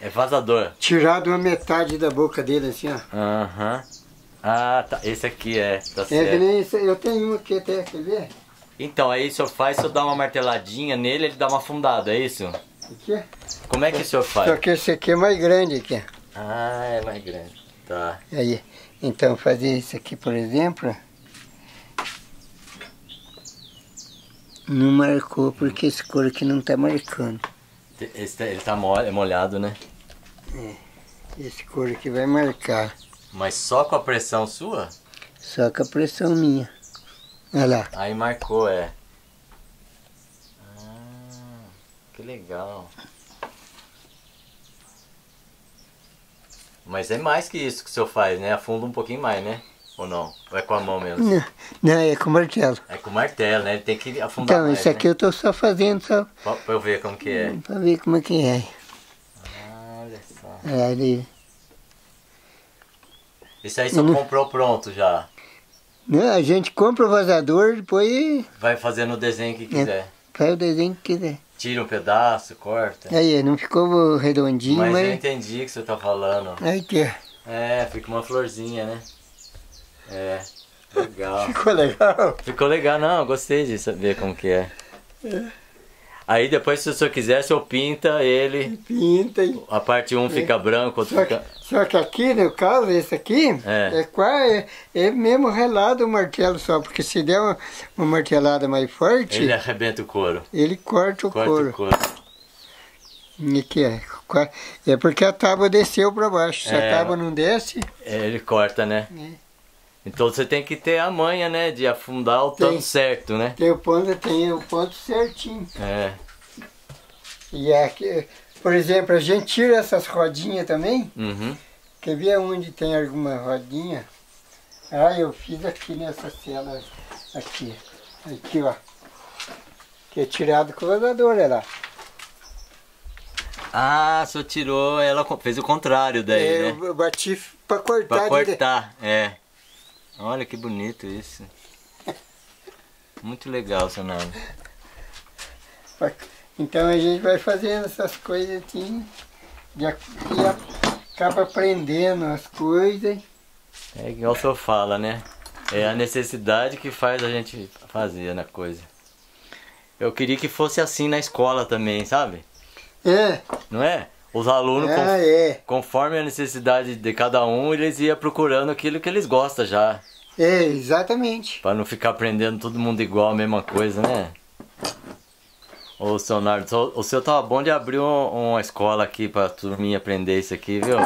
A: É vazador.
B: Tirado a metade da boca dele, assim, ó.
A: Aham. Ah, tá. Esse aqui é, tá
B: É
A: certo.
B: que nem esse, eu tenho um aqui até, quer ver?
A: Então, aí o senhor faz, o senhor dá uma marteladinha nele, ele dá uma afundada, é isso?
B: Aqui.
A: Como é que o senhor
B: Só
A: faz?
B: que esse aqui é mais grande aqui. ó.
A: Ah, é mais grande. Tá.
B: Aí, então fazer isso aqui, por exemplo, não marcou porque esse couro aqui não tá marcando.
A: Esse, ele tá mole, é molhado, né?
B: Esse couro aqui vai marcar,
A: Mas só com a pressão sua?
B: só com a pressão minha. Olha lá.
A: Aí marcou, é. Ah, que legal. Mas é mais que isso que o senhor faz, né? Afunda um pouquinho mais, né? Ou não? Ou é com a mão mesmo?
B: Não, não, é com martelo.
A: É com martelo, né? Tem que afundar
B: Então,
A: mais,
B: isso aqui
A: né?
B: eu tô só fazendo só
A: Pra pra eu ver como que é.
B: pra ver como é que é.
A: Olha só.
B: É, ali.
A: Isso aí você
B: Uhum.
A: comprou pronto já.
B: Não, a gente compra o vazador, depois
A: Vai fazendo o desenho que quiser.
B: faz o desenho que quiser.
A: Tira um pedaço, corta.
B: Aí, não ficou redondinho,
A: Mas eu
B: mas.
A: entendi o que você tá falando.
B: Aí que é.
A: É, fica uma florzinha, né? É, legal.
B: ficou legal.
A: Ficou legal, não, gostei de saber como que é. Aí depois, se o senhor quiser, o senhor pinta ele.
B: Pinta e.
A: A parte 1 fica branco, outra
B: Só que,
A: fica...
B: só que aqui, no caso, esse aqui,
A: É.
B: é, quase, é, é mesmo relado o martelo só, porque se der uma, uma martelada mais forte,
A: Ele
B: ele,
A: arrebenta o couro.
B: corta o
A: Corta
B: couro.
A: o couro.
B: E é, qua- é porque a tábua desceu para baixo. Se
A: É.
B: a tábua não desce,
A: É, Ele corta, né?
B: É.
A: Então você tem que ter a manha, né? De afundar o tanto certo, né?
B: tem o ponto, tem o ponto certinho.
A: É.
B: E aqui, por exemplo, a gente tira essas rodinhas também.
A: Uhum.
B: Quer ver onde tem alguma rodinha? Ah, eu fiz aqui nessa cela aqui. Aqui, ó. Que é tirado com o vazador, olha lá.
A: Ah, senhor tirou, ela fez o contrário daí,
B: É,
A: né?
B: eu bati pra cortar.
A: Pra cortar, é. Olha que bonito isso. Muito legal, seu nome.
B: Então a gente vai fazendo essas coisas assim. E acaba aprendendo as coisas.
A: É igual o senhor fala, né? É a necessidade que faz a gente fazer na coisa. Eu queria que fosse assim na escola também, sabe?
B: É,
A: Não é? Os alunos,
B: ah, é.
A: conforme a necessidade de cada um, eles iam procurando aquilo que eles gostam já.
B: É, exatamente.
A: Pra não ficar aprendendo todo mundo igual, a mesma coisa, né? Ô, seu Nardo, o senhor tava bom de abrir um- uma escola aqui pra turminha aprender isso aqui, viu?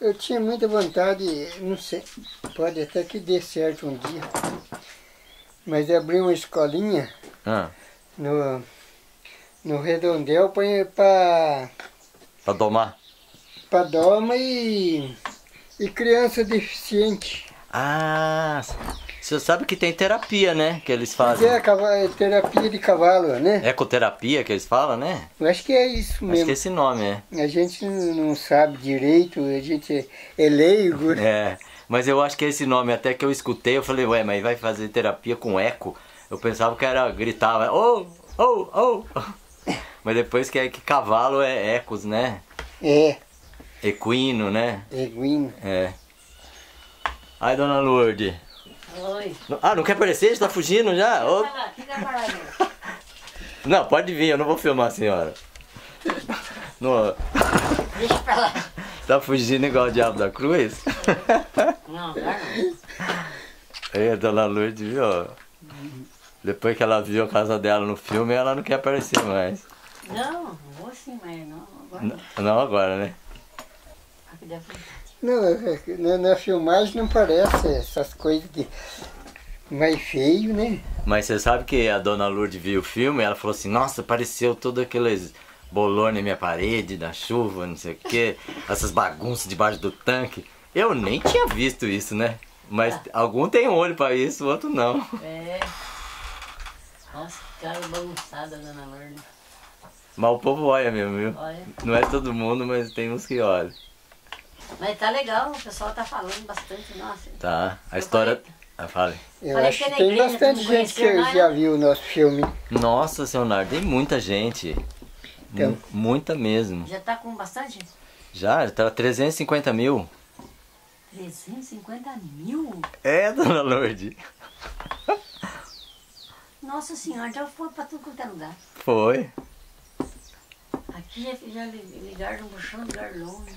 B: Eu tinha muita vontade, não sei, pode até que dê certo um dia. Mas abrir uma escolinha
A: Ah,
B: no, no redondel para
A: pra domar.
B: para doma e, e criança deficiente.
A: Ah, senhor sabe que tem terapia, né? Que eles
B: Mas
A: fazem.
B: é cava- terapia de cavalo, né?
A: Ecoterapia que eles falam, né?
B: Eu acho que é isso
A: Acho
B: mesmo.
A: que esse nome é.
B: A gente não sabe direito, a gente é leigo. né?
A: É, mas eu acho que esse nome, até que eu escutei, eu falei, ué, mas vai fazer terapia com eco? Eu pensava que era, gritava, oh, oh, oh. Mas depois que é que cavalo é ecos, né?
B: É,
A: Equino, né?
B: eguino.
A: É. Ai, dona Lourdes.
C: Oi.
A: Ah, não quer aparecer? Já tá fugindo já?
C: Fica lá, fica parado.
A: Não, pode vir, eu não vou filmar a senhora. Não,
C: Deixa pra lá.
A: tá fugindo igual o diabo da cruz?
C: Não, agora não.
A: É, dona Lourdes, viu? Depois que ela viu a casa dela no filme, ela não quer aparecer mais.
C: Não, não vou assim, mas não. Agora não.
A: Não agora, né?
B: Não, é que na, na filmagem não parece essas coisas de mais feio, né?
A: Mas você sabe que a dona Lourdes viu o filme e ela falou assim, nossa, apareceu todo aqueles bolor na minha parede, da chuva, não sei o que, essas bagunças debaixo do tanque. Eu nem tinha visto isso, né? Mas algum tem um olho pra isso, o outro não.
C: É. Nossa, que cara bagunçada, dona Lourdes.
A: Mas o povo olha mesmo, viu?
C: Olha.
A: Não é todo mundo, mas tem uns que olham.
C: Mas tá legal, o pessoal tá falando bastante, nossa.
A: Tá, a história...
C: falei-
A: Ah, fale.
B: Eu
C: Falei
B: acho
C: que
B: tem
C: igreja
B: bastante gente que
C: nós,
B: já
C: né?
B: viu o nosso filme.
A: Nossa, seu Nardo, tem muita gente.
B: Então.
A: Mu- Muita mesmo.
C: Já tá com bastante?
A: Já, tá 350 mil.
C: 350 mil?
A: É, dona Lourdes.
C: Nossa senhora, já foi pra tudo quanto é lugar.
A: Foi.
C: Aqui já, já li- ligaram um buchão, lugar longe.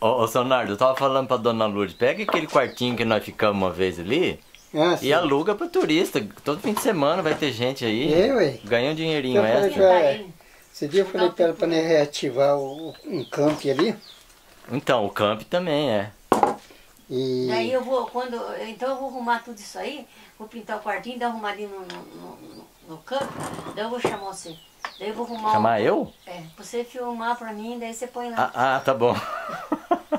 A: Ô, ô, seu Nardo, eu tava falando pra dona Lourdes, pega aquele quartinho que nós ficamos uma vez ali
B: Ah,
A: e aluga pra turista. Todo fim de semana vai ter gente aí.
B: É, ué.
A: Ganha um dinheirinho
B: Eu falei
A: extra.
B: pra-
C: Tá aí.
B: Esse dia eu falei para ela para reativar o, um campo ali.
A: Então, o camp também é.
B: E
C: Daí eu vou, quando. Então eu vou arrumar tudo isso aí, vou pintar o quartinho, dar uma arrumadinha no, no, no, no canto, daí eu vou chamar você. Daí eu vou arrumar. um-
A: Chamar eu?
C: É, pra você filmar pra mim, daí você põe lá.
A: Ah, ah, tá bom.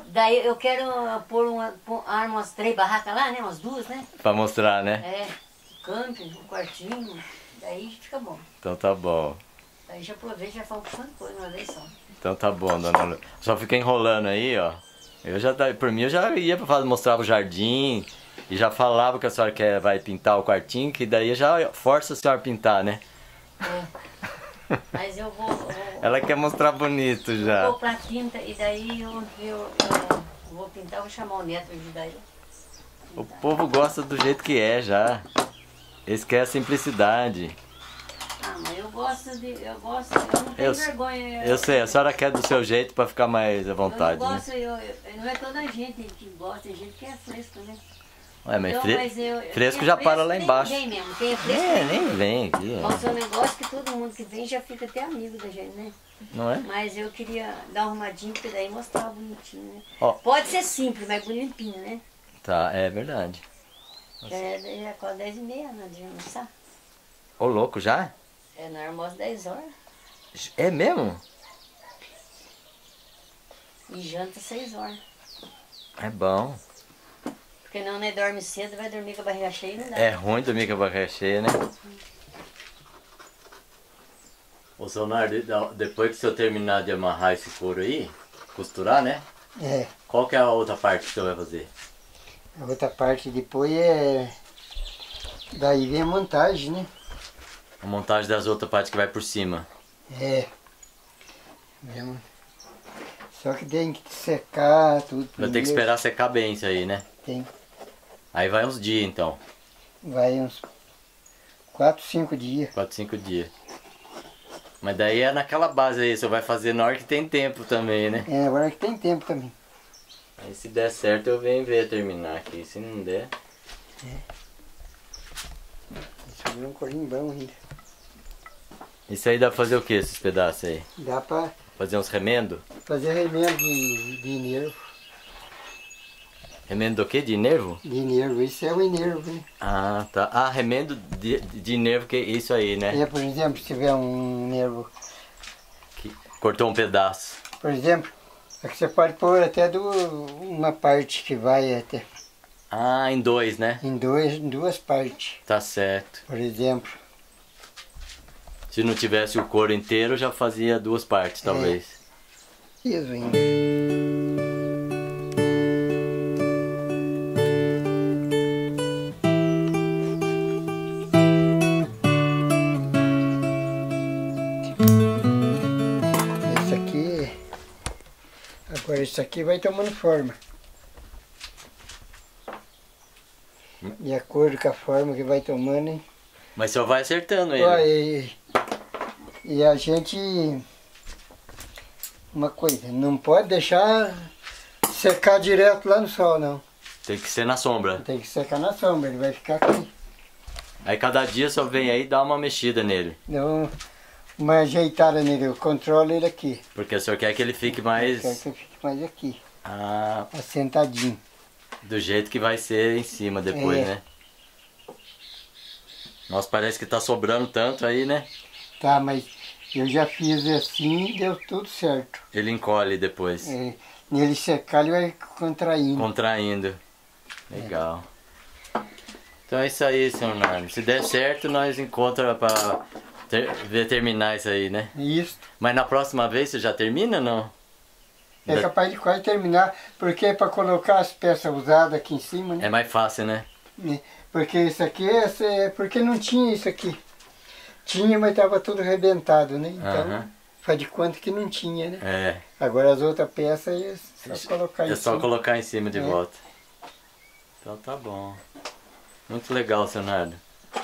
C: Daí eu quero pôr uma, pôr, umas três barracas lá, né? Umas duas, né?
A: pra mostrar, né?
C: É, o camping, o quartinho, daí fica bom.
A: Então tá bom.
C: Daí já aproveita e já fala bastante coisa uma vez só.
A: Então tá bom, dona Lu. Só fica enrolando aí, ó. Eu já, tá- por mim, eu já ia pra mostrar o jardim. E já falava que a senhora quer, vai pintar o quartinho, que daí eu já força a senhora a pintar, né?
C: É. Mas eu vou, eu vou,
A: Ela quer mostrar bonito já.
C: vou pra tinta e daí eu, eu, eu vou pintar, vou chamar o neto de daí.
A: O povo gosta do jeito que é já. Eles querem a simplicidade.
C: Ah, mas eu gosto de. Eu gosto, eu não tenho
A: Eu,
C: vergonha.
A: eu sei, a senhora quer do seu jeito pra ficar mais à
C: Eu
A: vontade, né?
C: gosto, eu, eu- não é toda gente que gosta, tem gente que é fresco, né?
A: Ué, mas
C: Então, mas eu-
A: fresco
C: é
A: já para lá
C: nem
A: embaixo.
C: Vem mesmo, quem é fresco
A: É,
C: nem
A: nem vem aqui, ó.
C: Mas o negócio é que todo mundo que vem já fica até amigo da gente, né?
A: Não é?
C: Mas eu queria dar uma arrumadinha, porque daí mostrar bonitinho, né?
A: Ó.
C: Pode ser simples, mas bonitinho, né?
A: Tá, é verdade.
C: Já é, já é quase 10 e meia, né? De almoçar.
A: Ô, louco, já?
C: É, nós almoço 10 horas
A: É mesmo?
C: e janta 6 horas.
A: É bom.
C: Porque não, né? Dorme cedo, vai dormir com a barriga cheia não dá.
A: É ruim dormir com a barriga cheia, né? Ô, Sonardo, depois que o senhor terminar de amarrar esse couro aí, costurar, né?
B: é,
A: Qual que é a outra parte que o senhor vai fazer?
B: a outra parte depois é. Daí vem a montagem, né?
A: A montagem das outras partes que vai por cima.
B: É. Mesmo. Só que tem que secar tudo.
A: Vai ter que esperar secar bem isso aí, né?
B: Tem.
A: Aí vai uns dias então.
B: Vai uns 4, 5 dias.
A: 4, 5 dias. Mas daí é naquela base aí, você vai fazer na hora que tem tempo também, né?
B: É, agora que tem tempo também.
A: Aí se der certo eu venho ver terminar aqui. Se não der.
B: Sobrou um corimbão ainda.
A: Isso aí dá pra fazer o que esses pedaços aí?
B: Dá pra
A: Fazer uns remendo?
B: fazer remendo de, de nervo.
A: Remendo do quê? De nervo?
B: De nervo, isso é o nervo?
A: Ah, tá. Ah, remendo de, de nervo, que é isso aí, né?
B: É, por exemplo, se tiver um nervo,
A: Que cortou um pedaço.
B: por exemplo, é que você pode pôr até do, uma parte que vai até
A: Ah, em dois, né?
B: em dois, em duas partes,
A: Tá certo.
B: por exemplo.
A: Se não tivesse o couro inteiro, já fazia duas partes, talvez.
B: Isso ainda. Isso aqui vai tomando forma. De acordo com a forma que vai tomando, hein?
A: Mas só vai acertando ele.
B: E, e a gente. Uma coisa, não pode deixar secar direto lá no sol, não.
A: Tem que ser na sombra.
B: Tem que secar na sombra, ele vai ficar aqui.
A: Aí cada dia só vem aí e dá uma mexida nele.
B: Dá um- uma ajeitada nele, eu controlo ele aqui.
A: Porque o senhor quer que ele fique mais.
B: Mais aqui,
A: Ah,
B: assentadinho.
A: do jeito que vai ser em cima depois,
B: É.
A: né? Nossa, parece que tá sobrando tanto aí, né?
B: Tá, mas eu já fiz assim e deu tudo certo.
A: Ele encolhe depois.
B: É, nele secar ele vai contraindo.
A: Contraindo. Legal. Então é isso aí, senhor Nardo. Se der certo, nós encontramos pra ter, terminar isso aí, né?
B: Isso.
A: Mas na próxima vez você já termina ou não?
B: É capaz de quase terminar, porque é para colocar as peças usadas aqui em cima, né?
A: É mais fácil, né?
B: né? Porque isso aqui, é porque não tinha isso aqui. Tinha, mas estava tudo arrebentado, né? Então,
A: Aham.
B: faz de conta que não tinha, né?
A: É.
B: Agora as outras peças é só colocar
A: É
B: em
A: só
B: cima.
A: colocar em cima de
B: É.
A: volta. Então tá bom. Muito legal, seu Nardo.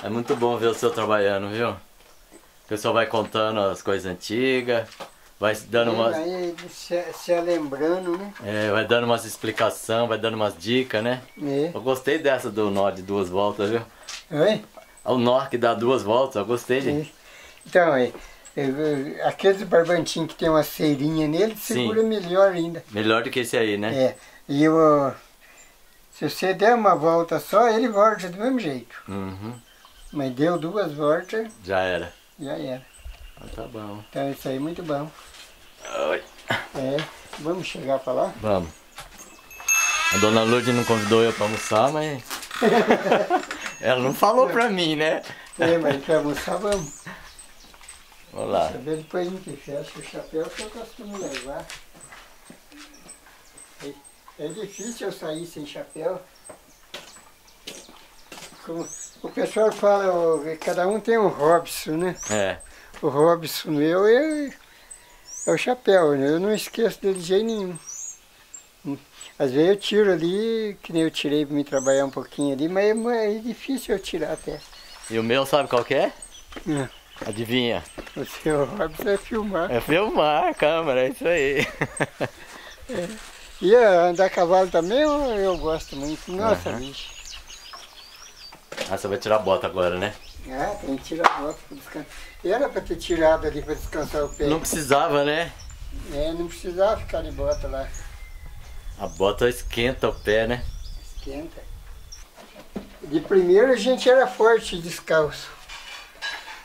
A: É muito bom ver o senhor trabalhando, viu? O pessoal vai contando as coisas antigas, vai dando umas,
B: Aí se, se lembrando, né?
A: é, vai dando umas explicações, vai dando umas dicas, né?
B: É.
A: Eu gostei dessa do nó de duas voltas, viu?
B: Oi?
A: O nó que dá duas voltas, eu gostei.
B: É. Então, é, é, aqueles barbantinhos que tem uma ceirinha nele,
A: Sim.
B: segura melhor ainda.
A: Melhor do que esse aí, né?
B: É. E o, Se você der uma volta só, ele volta do mesmo jeito.
A: Uhum.
B: Mas deu duas voltas,
A: Já era.
B: já era.
A: Ah, tá bom.
B: Então isso aí é muito bom.
A: Oi.
B: É, vamos chegar para lá?
A: Vamos. A dona Lourdes não convidou eu pra almoçar, mas. Ela não falou pra mim, né?
B: É, mas para almoçar vamos.
A: Vamos lá.
B: Saber depois a gente fecha o chapéu que eu costumo levar. É, é difícil eu sair sem chapéu. Como o pessoal fala, cada um tem um Robson, né?
A: É.
B: O Robson meu é, é o chapéu, né? Eu não esqueço dele de jeito nenhum. Hum. Às vezes eu tiro ali, que nem eu tirei para me trabalhar um pouquinho ali, mas é, é difícil eu tirar até.
A: E o meu sabe qual que é?
B: Hum.
A: Adivinha?
B: O seu Robson é filmar.
A: É filmar a câmera, é isso aí.
B: E a andar a cavalo também eu, eu gosto muito. Nossa,
A: Aham.
B: bicho.
A: Ah, você vai tirar a bota agora, né?
B: Ah, tem que tirar a bota para descansar. Era para ter tirado ali para descansar o pé.
A: Não precisava, né?
B: É, não precisava ficar de bota lá.
A: A bota esquenta o pé, né?
B: Esquenta. De primeiro a gente era forte descalço.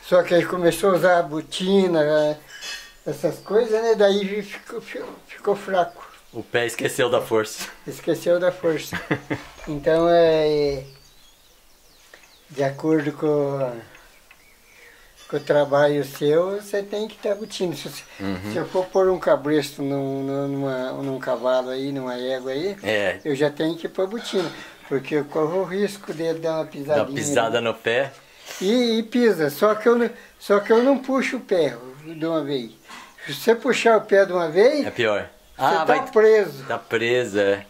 B: Só que aí começou a usar a botina, eh, essas coisas, né? Daí ficou, ficou fraco.
A: O pé esqueceu da força.
B: Esqueceu da força. Então é. De acordo com, com o trabalho seu, você tem que estar botina. Se, você-
A: Uhum.
B: se eu for pôr um cabresto num, num, numa- num cavalo aí, numa égua aí,
A: É,
B: eu já tenho que pôr botina. Porque eu corro o risco dele dar uma
A: dá
B: pisadinha.
A: uma pisada no pé.
B: E, e pisa, só que, eu não, só que eu não puxo o pé de uma vez. Se você puxar o pé de uma vez,
A: É pior.
B: você
A: Ah,
B: tá
A: vai.
B: preso.
A: Tá presa, é.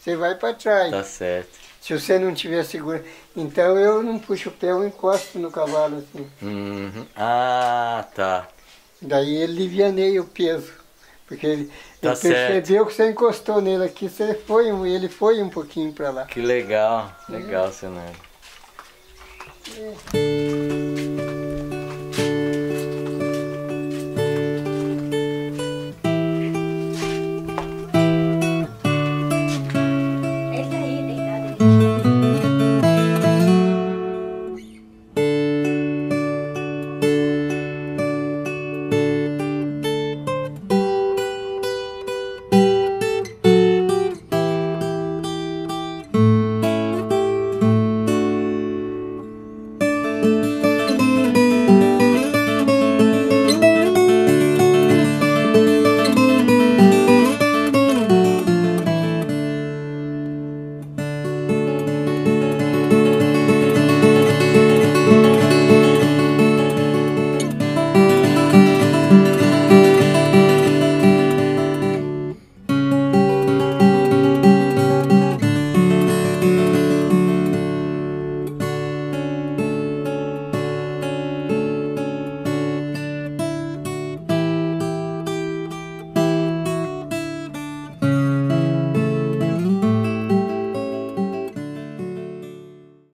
B: Você vai para trás.
A: Tá certo.
B: Se você não tiver seguro. Então eu não puxo o pé, eu encosto no cavalo assim.
A: Uhum. Ah, tá.
B: Daí ele alivianeia o peso. Porque ele,
A: Tá
B: ele percebeu que você encostou nele aqui, você foi, um- ele foi um pouquinho para lá.
A: Que legal. Legal, Senado.